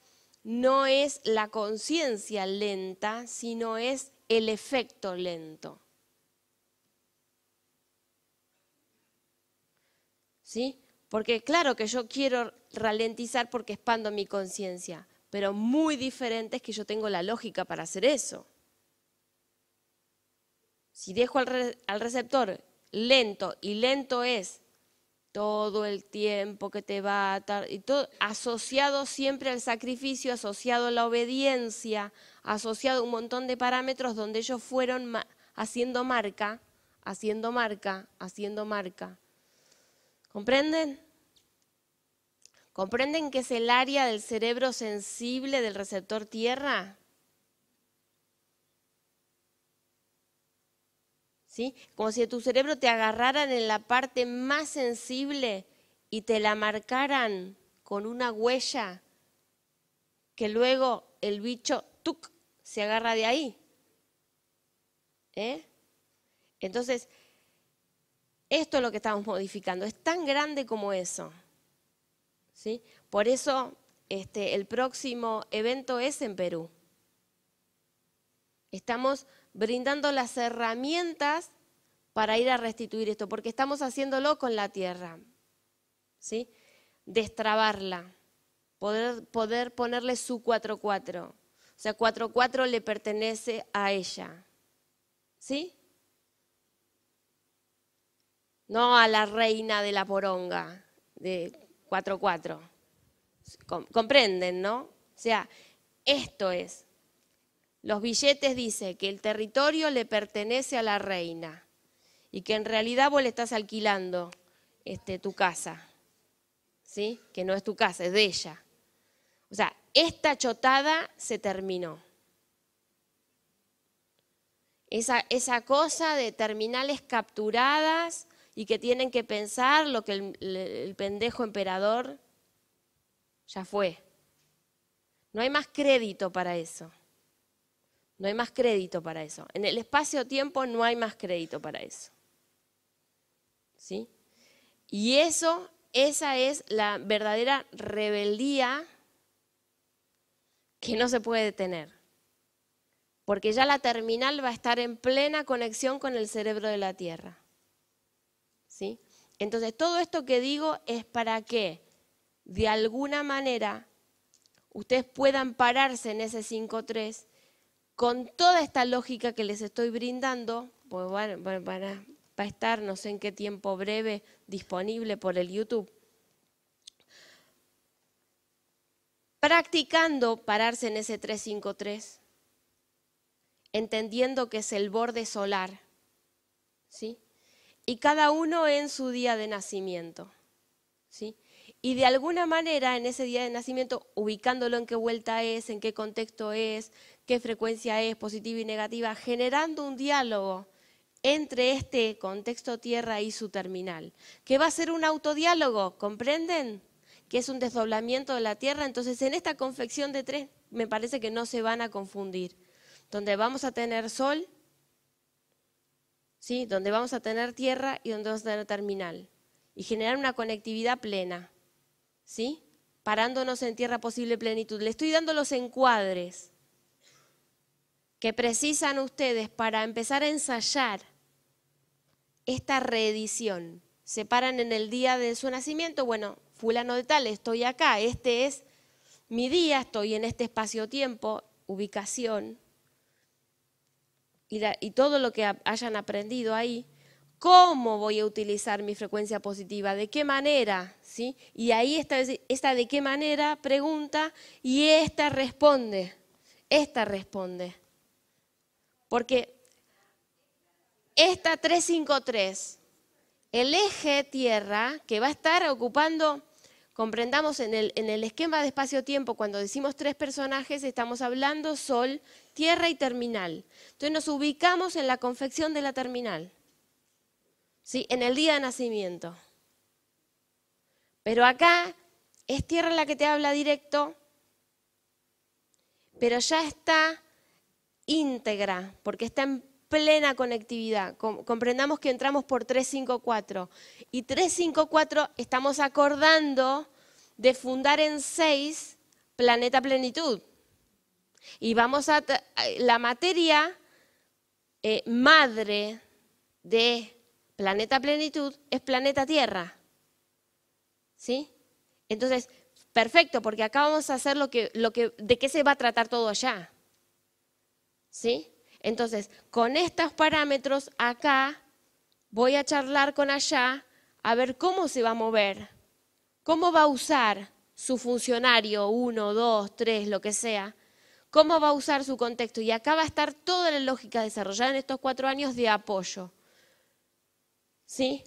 no es la conciencia lenta, sino es el efecto lento. ¿Sí? Porque claro que yo quiero ralentizar porque expando mi conciencia, pero muy diferentes que yo tengo la lógica para hacer eso. Si dejo al, receptor lento y lento es todo el tiempo que te va a estar, y todo, asociado siempre al sacrificio, asociado a la obediencia, asociado a un montón de parámetros donde ellos fueron haciendo marca, haciendo marca, haciendo marca. ¿Comprenden? ¿Comprenden que es el área del cerebro sensible del receptor tierra? ¿Sí? Como si tu cerebro te agarraran en la parte más sensible y te la marcaran con una huella que luego el bicho tuk, se agarra de ahí. ¿Eh? Entonces, esto es lo que estamos modificando. Es tan grande como eso. ¿Sí? Por eso este, el próximo evento es en Perú. Estamos brindando las herramientas para ir a restituir esto, porque estamos haciéndolo con la tierra. ¿sí? Destrabarla, poder, poder ponerle su 4-4. O sea, 4-4 le pertenece a ella. ¿Sí? No a la reina de la poronga de 4-4. Comprenden, ¿no? O sea, esto es. Los billetes dice que el territorio le pertenece a la reina y que en realidad vos le estás alquilando este, tu casa, ¿sí? Que no es tu casa, es de ella. O sea, esta chotada se terminó. Esa, esa cosa de terminales capturadas y que tienen que pensar lo que el, pendejo emperador ya fue. No hay más crédito para eso. No hay más crédito para eso. En el espacio-tiempo no hay más crédito para eso. ¿Sí? Y eso, esa es la verdadera rebeldía que no se puede detener. Porque ya la terminal va a estar en plena conexión con el cerebro de la Tierra. Entonces, todo esto que digo es para que, de alguna manera, ustedes puedan pararse en ese 5.3 con toda esta lógica que les estoy brindando, pues estar no sé en qué tiempo breve disponible por el YouTube. Practicando pararse en ese 353, entendiendo que es el borde solar, ¿sí? Y cada uno en su día de nacimiento. ¿sí? Y de alguna manera en ese día de nacimiento, ubicándolo en qué vuelta es, en qué contexto es, qué frecuencia es, positiva y negativa, generando un diálogo entre este contexto tierra y su terminal, que va a ser un autodiálogo, ¿comprenden? Que es un desdoblamiento de la tierra. Entonces, en esta confección de tres, me parece que no se van a confundir, donde vamos a tener sol, ¿sí? donde vamos a tener tierra y donde vamos a tener terminal, y generar una conectividad plena, ¿sí? parándonos en tierra posible plenitud. Le estoy dando los encuadres que precisan ustedes para empezar a ensayar esta reedición. Se paran en el día de su nacimiento, bueno, fulano de tal, estoy acá, este es mi día, estoy en este espacio-tiempo, ubicación, y, todo lo que hayan aprendido ahí, ¿cómo voy a utilizar mi frecuencia positiva? ¿De qué manera? ¿Sí? Y ahí está esta de qué manera pregunta y esta responde. Esta responde. Porque esta 353, el eje tierra que va a estar ocupando comprendamos en el, esquema de espacio-tiempo, cuando decimos tres personajes, estamos hablando Sol, Tierra y terminal. Entonces nos ubicamos en la confección de la terminal, ¿sí? en el día de nacimiento. Pero acá es Tierra la que te habla directo, pero ya está íntegra, porque está en plena conectividad. Comprendamos que entramos por 354 y 354 estamos acordando de fundar en 6 Planeta Plenitud. Y vamos a la materia eh, madre de Planeta Plenitud es planeta Tierra. ¿Sí? Entonces, Perfecto, porque acá vamos a hacer lo que, lo que, de qué se va a tratar todo allá. ¿Sí? Entonces, con estos parámetros acá voy a charlar con allá a ver cómo se va a mover, cómo va a usar su funcionario, uno, dos, tres, lo que sea, cómo va a usar su contexto. Y acá va a estar toda la lógica desarrollada en estos cuatro años de apoyo. ¿Sí?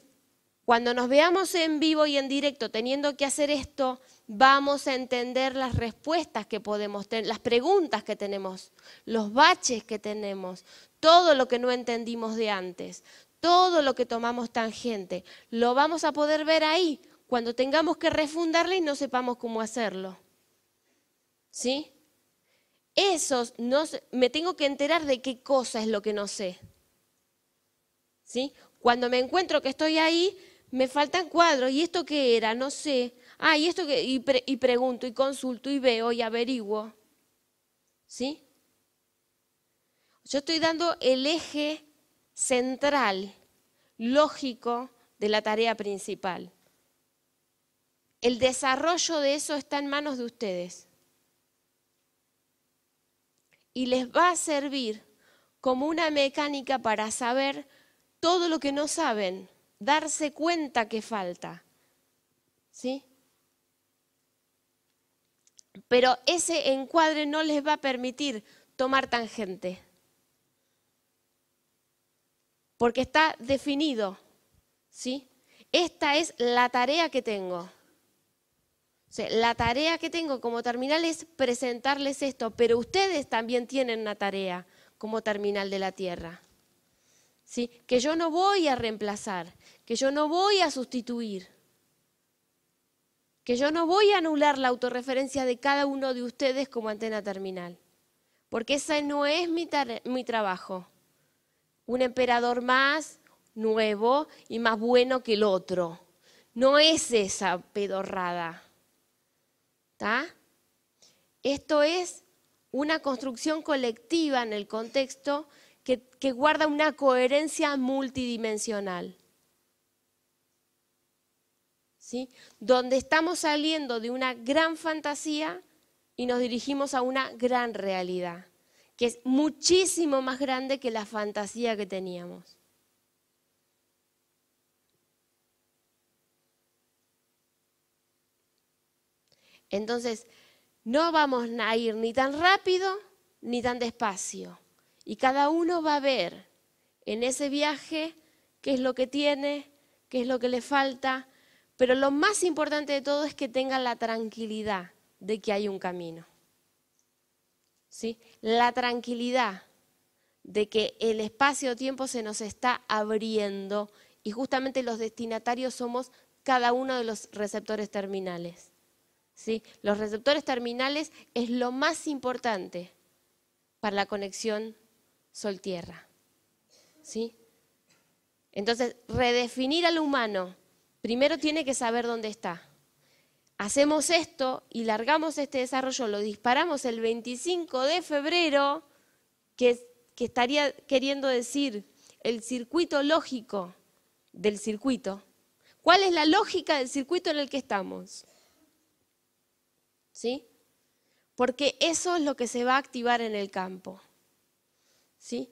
Cuando nos veamos en vivo y en directo teniendo que hacer esto, vamos a entender las respuestas que podemos tener, las preguntas que tenemos, los baches que tenemos, todo lo que no entendimos de antes, todo lo que tomamos tangente, lo vamos a poder ver ahí cuando tengamos que refundarle y no sepamos cómo hacerlo. ¿Sí? Eso no me tengo que enterar de qué cosa es lo que no sé. ¿Sí? Cuando me encuentro que estoy ahí, me faltan cuadros. ¿Y esto qué era? No sé. Ah, y esto que. Y, y pregunto, y consulto, y veo, y averiguo. ¿Sí? Yo estoy dando el eje central, lógico, de la tarea principal. El desarrollo de eso está en manos de ustedes. Y les va a servir como una mecánica para saber todo lo que no saben darse cuenta que falta. ¿Sí? Pero ese encuadre no les va a permitir tomar tangente. Porque está definido. ¿Sí? Esta es la tarea que tengo. la tarea que tengo como terminal es presentarles esto, pero ustedes también tienen una tarea como terminal de la Tierra. ¿Sí? Que yo no voy a reemplazar, que yo no voy a sustituir, que yo no voy a anular la autorreferencia de cada uno de ustedes como antena terminal, porque ese no es mi, mi trabajo. Un emperador más nuevo y más bueno que el otro. No es esa pedorrada. Esto es una construcción colectiva en el contexto que, que guarda una coherencia multidimensional. Donde estamos saliendo de una gran fantasía y nos dirigimos a una gran realidad, que es muchísimo más grande que la fantasía que teníamos. Entonces, no vamos a ir ni tan rápido ni tan despacio. Y cada uno va a ver en ese viaje qué es lo que tiene, qué es lo que le falta, pero lo más importante de todo es que tengan la tranquilidad de que hay un camino. ¿Sí? La tranquilidad de que el espacio-tiempo se nos está abriendo y justamente los destinatarios somos cada uno de los receptores terminales. ¿Sí? Los receptores terminales es lo más importante para la conexión Sol-Tierra. ¿Sí? Entonces, redefinir al humano primero tiene que saber dónde está. Hacemos esto y largamos este desarrollo, lo disparamos el 25 de febrero, que, estaría queriendo decir el circuito lógico del circuito. ¿Cuál es la lógica del circuito en el que estamos? ¿Sí? Porque eso es lo que se va a activar en el campo. ¿Sí?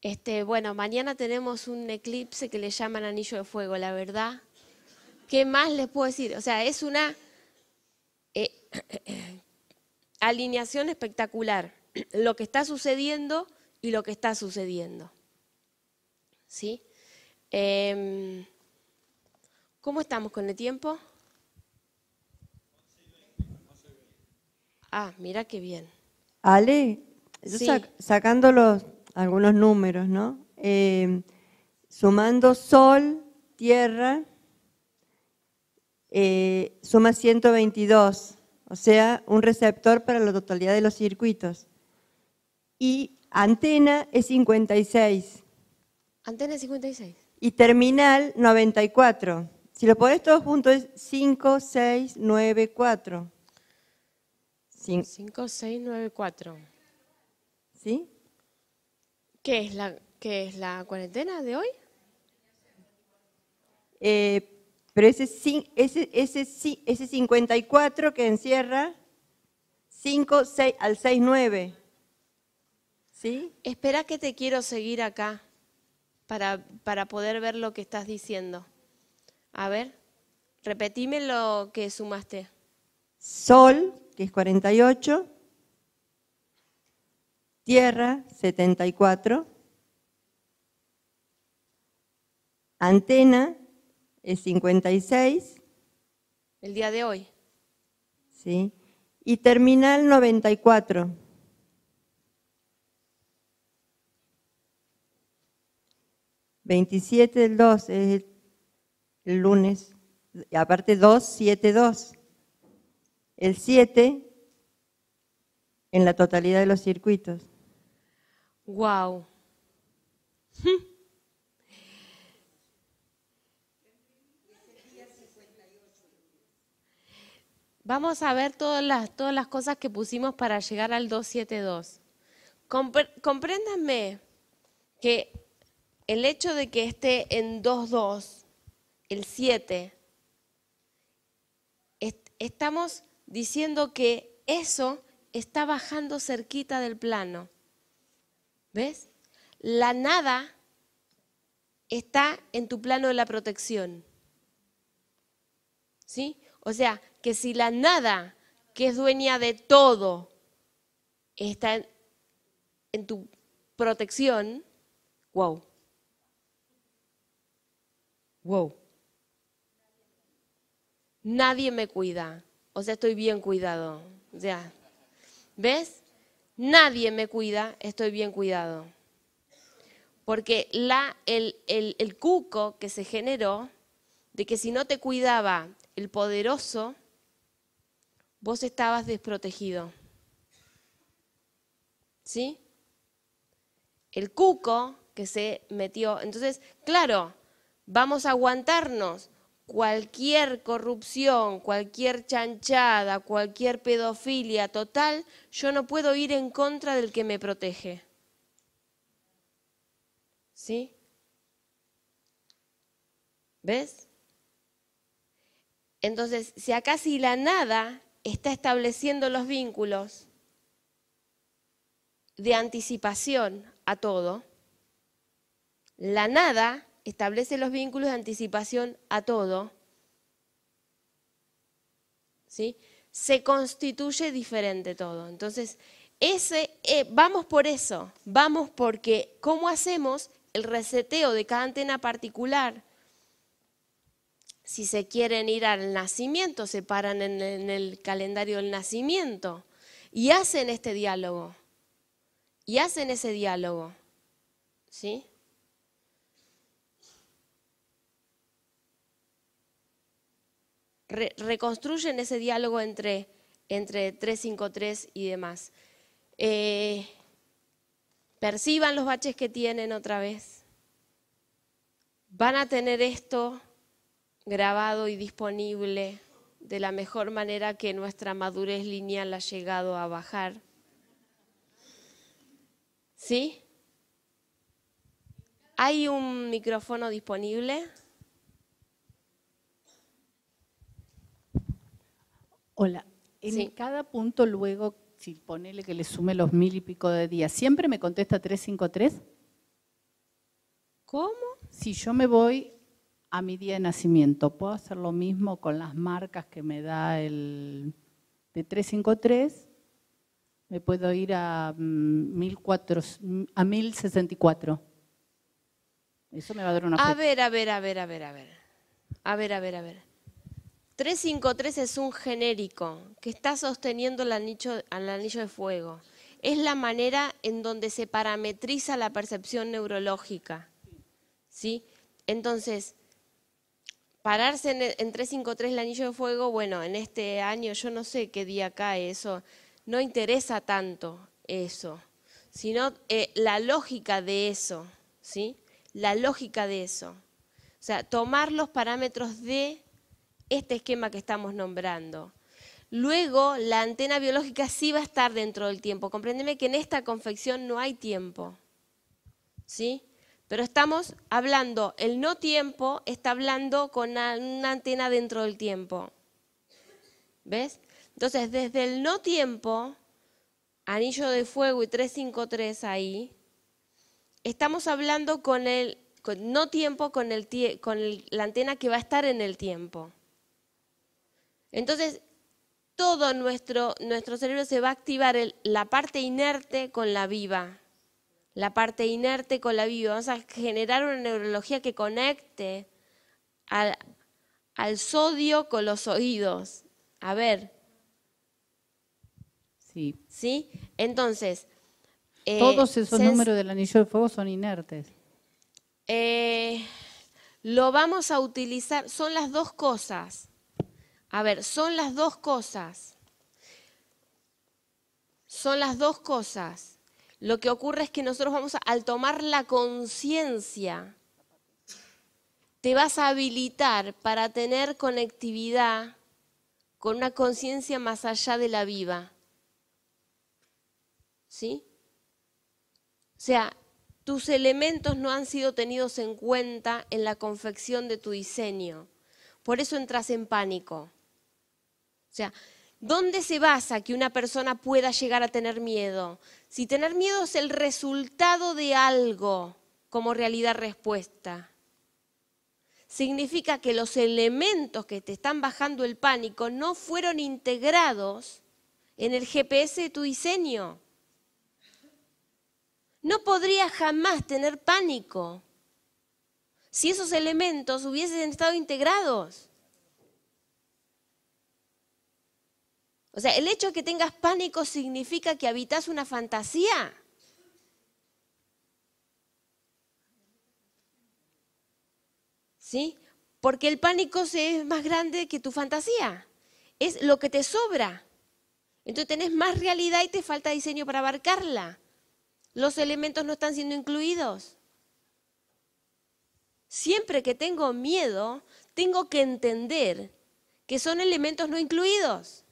Este, bueno, mañana tenemos un eclipse que le llaman anillo de fuego, la verdad ¿Qué más les puedo decir? O sea, es una eh, alineación espectacular. Lo que está sucediendo y lo que está sucediendo. ¿Sí? Em, ¿Cómo estamos con el tiempo? Ah, mira qué bien. Ale, sacando los, algunos números, ¿no? Em, sumando sol, tierra, eh, suma 122, o sea, un receptor para la totalidad de los circuitos. Y antena es 56. Antena es 56. Y terminal 94. Si lo pones todos juntos es 5, 6, 9, 4. 5, 6, 9, 4. ¿Sí? ¿Qué es la, qué es la cuarentena de hoy? Eh, Pero ese, ese, ese, ese 54 que encierra 5 6, al 6, 9. ¿Sí? Espera que te quiero seguir acá para, para poder ver lo que estás diciendo. A ver, repetime lo que sumaste. Sol, que es 48. Tierra, 74. Antena 56. El día de hoy. ¿sí? Y terminal 94. Veintisiete del 2 es el, el lunes, y aparte 2, 7, 2. El 7 en la totalidad de los circuitos. Wow. Vamos a ver todas las, todas las cosas que pusimos para llegar al 272. Compre- compréndanme que el hecho de que esté en 22, el 7, est- estamos diciendo que eso está bajando cerquita del plano. ¿Ves? La nada está en tu plano de la protección. ¿Sí? O sea, que si la nada, que es dueña de todo, está en, tu protección, wow. Wow. Nadie me cuida. O sea, estoy bien cuidado. Sea, ¿ves? Nadie me cuida, estoy bien cuidado. Porque la, el, el, el cuco que se generó de que si no te cuidaba el poderoso, vos estabas desprotegido. ¿Sí? El cuco que se metió. Entonces, claro, vamos a aguantarnos cualquier corrupción, cualquier chanchada, cualquier pedofilia total, yo no puedo ir en contra del que me protege. ¿Sí? ¿Ves? Entonces, si acá la nada está estableciendo los vínculos de anticipación a todo, la nada establece los vínculos de anticipación a todo, ¿sí? se constituye diferente todo. Entonces, ese, eh, vamos por eso, vamos porque cómo hacemos el reseteo de cada antena particular. Si se quieren ir al nacimiento, se paran en, el calendario del nacimiento y hacen este diálogo. Y hacen ese diálogo. ¿Sí? Re- reconstruyen ese diálogo entre, entre 353 y demás. Eh, perciban los baches que tienen otra vez. Van a tener esto grabado y disponible de la mejor manera que nuestra madurez lineal ha llegado a bajar. ¿Sí? ¿Hay un micrófono disponible? Hola, en Sí. cada punto luego, si ponele que le sume los mil y pico de días, ¿siempre me contesta 353? ¿Cómo? Si yo me voy a mi día de nacimiento, ¿puedo hacer lo mismo con las marcas que me da el de 353? Me puedo ir a, mm, 1400 a 1064. Eso me va a dar una A ver, a ver, a ver, a ver, a ver. A ver, a ver, a ver. 353 es un genérico que está sosteniendo el anillo, al anillo de fuego. Es la manera en donde se parametriza la percepción neurológica. ¿Sí? Entonces, pararse en, en 353 el anillo de fuego, bueno, en este año yo no sé qué día cae eso, no interesa tanto eso, sino eh, la lógica de eso, ¿sí? La lógica de eso. O sea, tomar los parámetros de este esquema que estamos nombrando. Luego, la antena biológica sí va a estar dentro del tiempo. Compréndeme que en esta confección no hay tiempo. ¿Sí? Pero estamos hablando, el no tiempo está hablando con una, antena dentro del tiempo. ¿Ves? Entonces, desde el no tiempo, anillo de fuego y 353 ahí, estamos hablando con el no tiempo, con la antena que va a estar en el tiempo. Entonces, todo nuestro, nuestro cerebro se va a activar la parte inerte con la viva. La parte inerte con la viva. Vamos a generar una neurología que conecte al, al sodio con los oídos. A ver. Sí. ¿Sí? Entonces. Eh, Todos esos números del anillo de fuego son inertes. Eh, lo vamos a utilizar, son las dos cosas. A ver, son las dos cosas. Son las dos cosas. Lo que ocurre es que nosotros vamos a, al tomar la conciencia, te vas a habilitar para tener conectividad con una conciencia más allá de la viva. ¿Sí? O sea, tus elementos no han sido tenidos en cuenta en la confección de tu diseño. Por eso entras en pánico. O sea, ¿dónde se basa que una persona pueda llegar a tener miedo? Si tener miedo es el resultado de algo como realidad respuesta. Significa que los elementos que te están bajando el pánico no fueron integrados en el GPS de tu diseño. No podría jamás tener pánico si esos elementos hubiesen estado integrados. O sea, el hecho de que tengas pánico significa que habitas una fantasía. ¿Sí? Porque el pánico es más grande que tu fantasía. Es lo que te sobra. Entonces tenés más realidad y te falta diseño para abarcarla. Los elementos no están siendo incluidos. Siempre que tengo miedo, tengo que entender que son elementos no incluidos.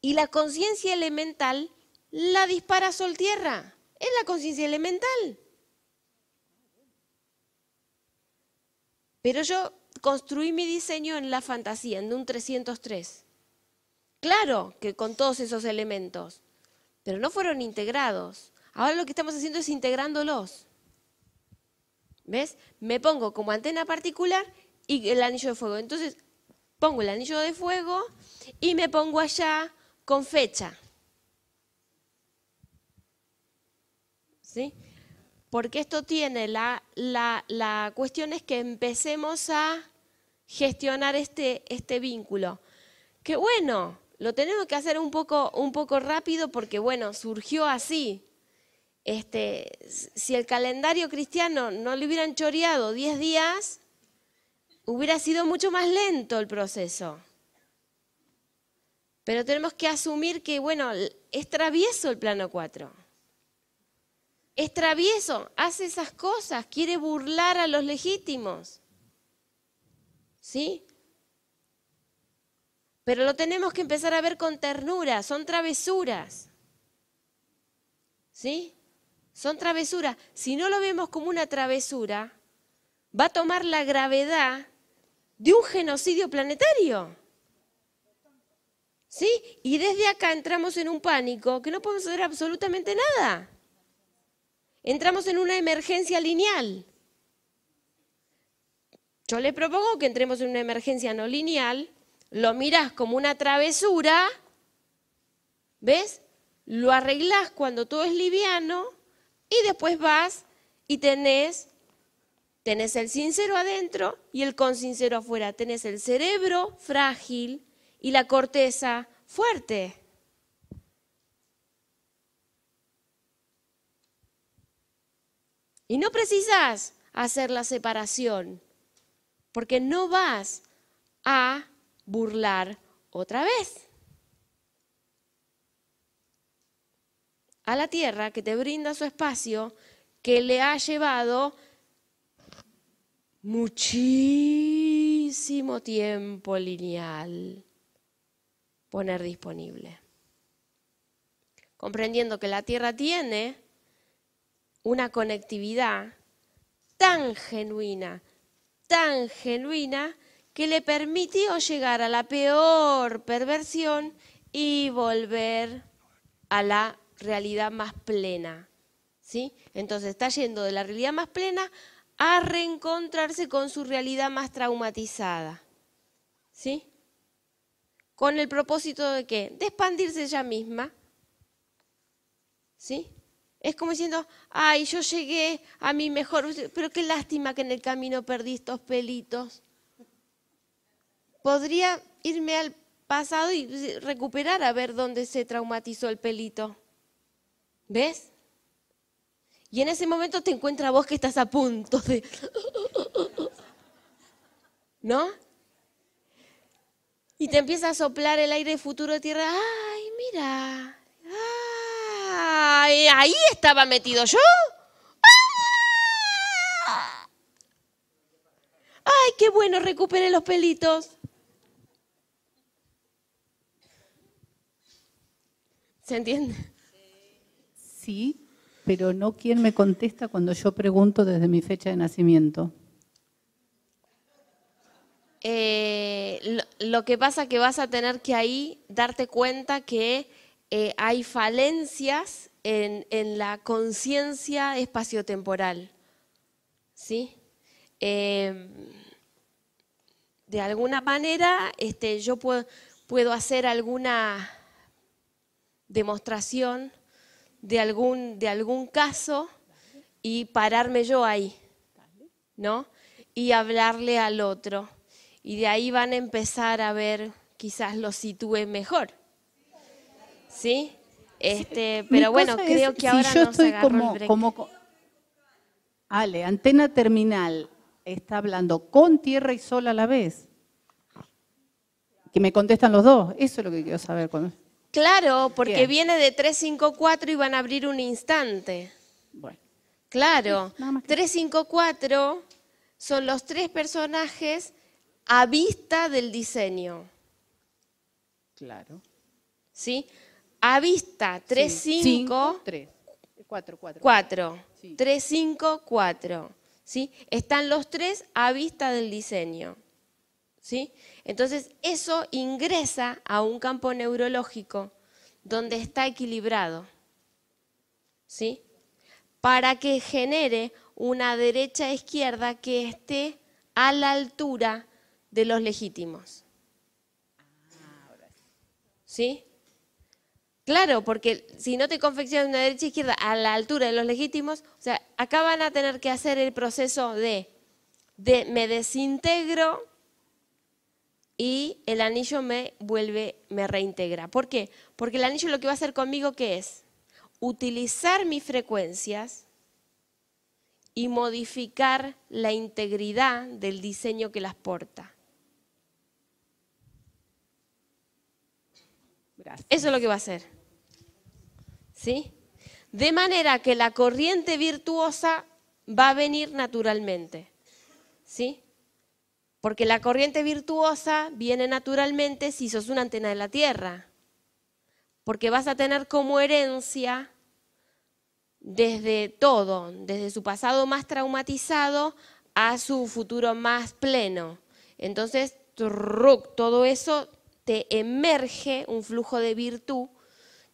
Y la conciencia elemental la dispara Sol Tierra. Es la conciencia elemental. Pero yo construí mi diseño en la fantasía, en un 303. Claro que con todos esos elementos, pero no fueron integrados. Ahora lo que estamos haciendo es integrándolos. ¿Ves? Me pongo como antena particular y el anillo de fuego. Entonces pongo el anillo de fuego y me pongo allá con fecha. ¿Sí? Porque esto tiene la, la, la cuestión es que empecemos a gestionar este, este vínculo. Que bueno, lo tenemos que hacer un poco, un poco rápido porque, bueno, surgió así. Este, si el calendario cristiano no le hubieran choreado 10 días, hubiera sido mucho más lento el proceso. Pero tenemos que asumir que, bueno, es travieso el plano 4. Es travieso, hace esas cosas, quiere burlar a los legítimos. ¿Sí? Pero lo tenemos que empezar a ver con ternura, son travesuras. ¿Sí? Son travesuras. Si no lo vemos como una travesura, va a tomar la gravedad de un genocidio planetario. ¿Sí? Y desde acá entramos en un pánico que no podemos hacer absolutamente nada. Entramos en una emergencia lineal. Yo le propongo que entremos en una emergencia no lineal lo miras como una travesura, ¿ves? Lo arreglás cuando todo es liviano y después vas y tenés, tenés el sincero adentro y el consincero afuera. Tenés el cerebro frágil y la corteza fuerte. Y no precisas hacer la separación, porque no vas a burlar otra vez. A la tierra que te brinda su espacio, que le ha llevado muchísimo tiempo lineal poner disponible. Comprendiendo que la tierra tiene una conectividad tan genuina, tan genuina, que le permitió llegar a la peor perversión y volver a la realidad más plena. ¿sí? Entonces está yendo de la realidad más plena a reencontrarse con su realidad más traumatizada. ¿Sí? Con el propósito de qué? De expandirse ella misma. ¿Sí? Es como diciendo, ay, yo llegué a mi mejor, pero qué lástima que en el camino perdí estos pelitos. Podría irme al pasado y recuperar a ver dónde se traumatizó el pelito. ¿Ves? Y en ese momento te encuentra vos que estás a punto de... ¿No? Y te empieza a soplar el aire futuro de tierra. ¡Ay, mira! ¡Ay, ahí estaba metido yo! ¡Ay, qué bueno! Recuperé los pelitos. ¿Se entiende? Sí, pero no quién me contesta cuando yo pregunto desde mi fecha de nacimiento. Eh, lo, que pasa que vas a tener que ahí darte cuenta que eh, hay falencias en, la conciencia espaciotemporal. ¿Sí? Em, de alguna manera este, yo puedo, puedo hacer alguna demostración de algún, de algún caso y pararme yo ahí, ¿no? Y hablarle al otro. Y de ahí van a empezar a ver, quizás lo sitúe mejor. ¿Sí? Este, pero bueno, creo que ahora yo estoy como, como Ale, antena terminal está hablando con tierra y sol a la vez. Que me contestan los dos. Eso es lo que quiero saber. Cuando... Claro, porque viene de 354 y van a abrir un instante. Bueno. Claro, 354 son los tres personajes a vista del diseño. Claro. ¿Sí? A vista, 3, 5, 3, 4, 4. 4. 3, 5, 4. ¿Sí? Están los tres a vista del diseño. ¿Sí? Entonces, eso ingresa a un campo neurológico donde está equilibrado, ¿sí? Para que genere una derecha-izquierda que esté a la altura de los legítimos. ¿Sí? Claro, porque si no te confeccionas una derecha-izquierda a la altura de los legítimos, o sea, acá van a tener que hacer el proceso de, de me desintegro y el anillo me vuelve, me reintegra. ¿Por qué? Porque el anillo lo que va a hacer conmigo, ¿qué es? Utilizar mis frecuencias y modificar la integridad del diseño que las porta. Eso es lo que va a hacer. ¿Sí? De manera que la corriente virtuosa va a venir naturalmente. ¿Sí? Porque la corriente virtuosa viene naturalmente si sos una antena de la Tierra. Porque vas a tener como herencia desde todo, desde su pasado más traumatizado a su futuro más pleno. Entonces, todo eso emerge un flujo de virtud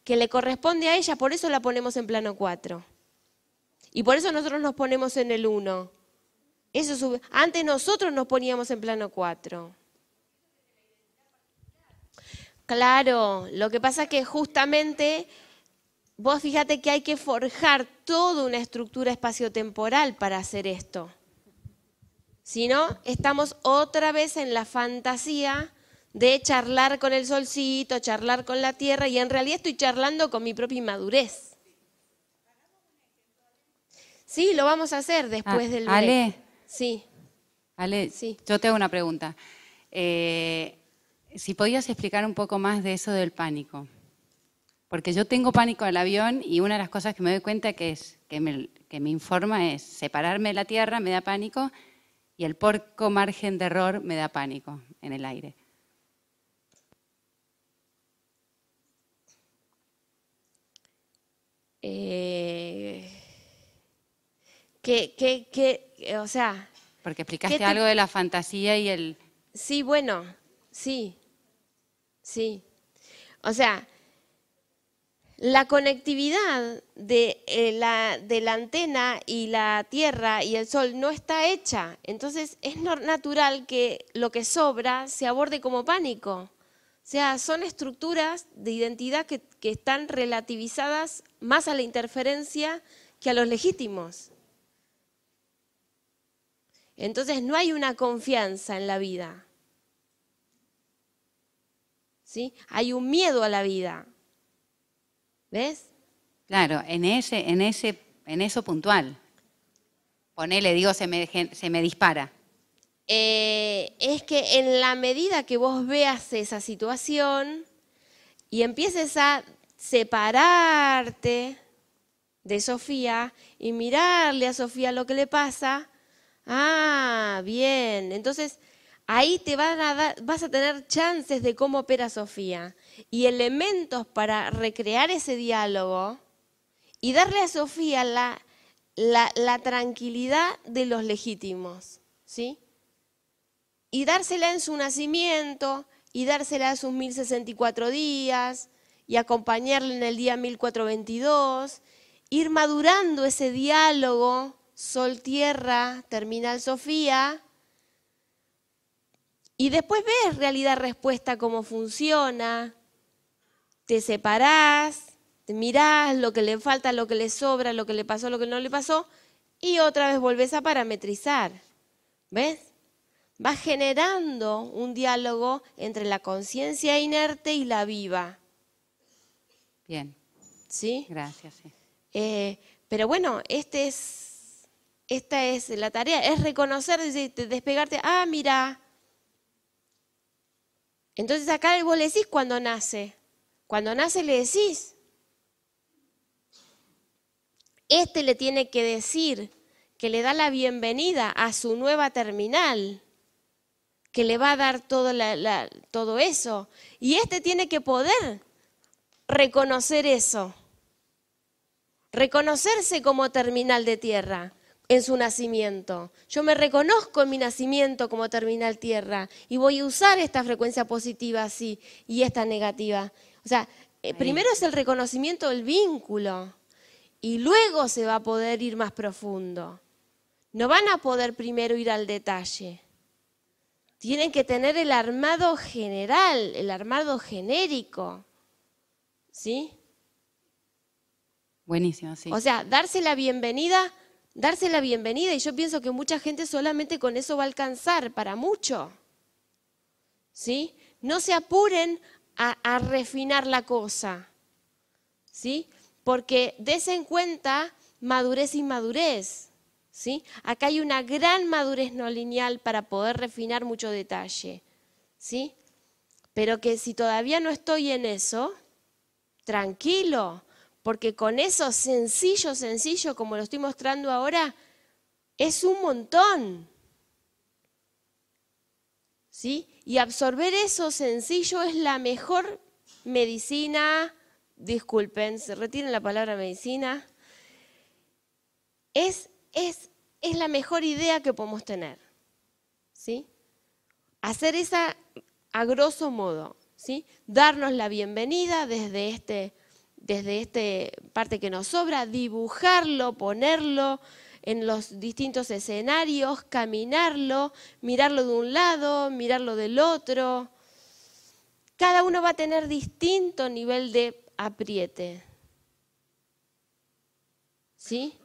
que le corresponde a ella, por eso la ponemos en plano 4. Y por eso nosotros nos ponemos en el 1. Eso Antes nosotros nos poníamos en plano 4. Claro, lo que pasa es que justamente vos fíjate que hay que forjar toda una estructura espaciotemporal para hacer esto. Si no, estamos otra vez en la fantasía de charlar con el solcito, charlar con la tierra, y en realidad estoy charlando con mi propia inmadurez. Sí, lo vamos a hacer después ah, del break. Sí. Ale, yo te hago una pregunta. Eh, si podías explicar un poco más de eso del pánico. Porque yo tengo pánico al avión y una de las cosas que me doy cuenta que, es, que, me, que me informa es separarme de la tierra, me da pánico, y el porco margen de error me da pánico en el aire. Eh, que, que, que, o sea... Porque explicaste algo de la fantasía y el... Sí, bueno, sí, sí. O sea, la conectividad de, eh, la, de, la, antena y la Tierra y el Sol no está hecha. Entonces es natural que lo que sobra se aborde como pánico. O sea, son estructuras de identidad que, están relativizadas más a la interferencia que a los legítimos. Entonces no hay una confianza en la vida. ¿Sí? Hay un miedo a la vida. ¿Ves? Claro, en, ese, en, ese, en eso puntual. Ponele, digo, se me, se me dispara. Eh, es que en la medida que vos veas esa situación y empieces a separarte de Sofía y mirarle a Sofía lo que le pasa, ah, bien, entonces ahí te van a dar, vas a tener chances de cómo opera Sofía y elementos para recrear ese diálogo y darle a Sofía la, la, tranquilidad de los legítimos, ¿sí? Y dársela en su nacimiento y dársela a sus 1064 días y acompañarle en el día 1422, ir madurando ese diálogo Sol-Tierra, Terminal Sofía, y después ves realidad-respuesta cómo funciona, te separás, te mirás lo que le falta, lo que le sobra, lo que le pasó, lo que no le pasó, y otra vez volvés a parametrizar. ¿Ves? Va generando un diálogo entre la conciencia inerte y la viva. Bien. ¿Sí? Gracias. Eh, pero bueno, este es, esta es la tarea, es reconocer, despegarte, ah, mira. Entonces acá vos le decís cuando nace. Cuando nace le decís. Este le tiene que decir que le da la bienvenida a su nueva terminal, que le va a dar todo, todo eso. Y este tiene que poder reconocer eso, reconocerse como terminal de tierra en su nacimiento. Yo me reconozco en mi nacimiento como terminal tierra y voy a usar esta frecuencia positiva así y esta negativa. O sea, eh, primero es el reconocimiento del vínculo y luego se va a poder ir más profundo. No van a poder primero ir al detalle. Tienen que tener el armado general, el armado genérico. ¿Sí? Buenísimo, sí. O sea, darse la bienvenida, darse la bienvenida, y yo pienso que mucha gente solamente con eso va a alcanzar para mucho. ¿Sí? No se apuren a, refinar la cosa, ¿sí? Porque des en cuenta madurez y madurez, ¿sí? Acá hay una gran madurez no lineal para poder refinar mucho detalle, ¿sí? Pero que si todavía no estoy en eso, tranquilo, porque con eso sencillo, sencillo, como lo estoy mostrando ahora, es un montón. ¿Sí? Y absorber eso sencillo es la mejor medicina, disculpen, se retiren la palabra medicina, es, es, la mejor idea que podemos tener. ¿Sí? Hacer esa a grosso modo, ¿sí? Darnos la bienvenida desde este, desde este parte que nos sobra, dibujarlo, ponerlo, en los distintos escenarios, caminarlo, mirarlo de un lado, mirarlo del otro. Cada uno va a tener distinto nivel de apriete. ¿Sí?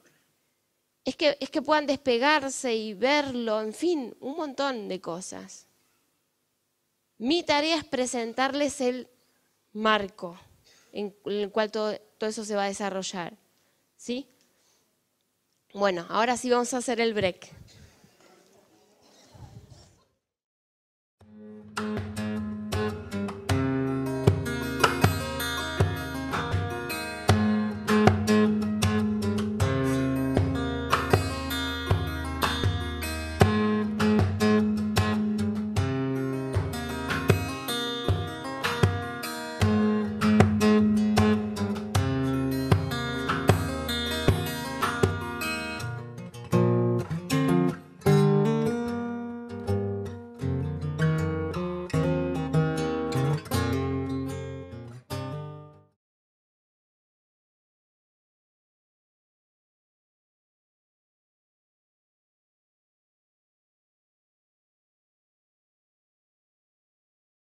Es que, es que puedan despegarse y verlo, en fin, un montón de cosas. Mi tarea es presentarles el marco en el cual todo, todo eso se va a desarrollar. ¿Sí? Bueno, ahora sí vamos a hacer el break.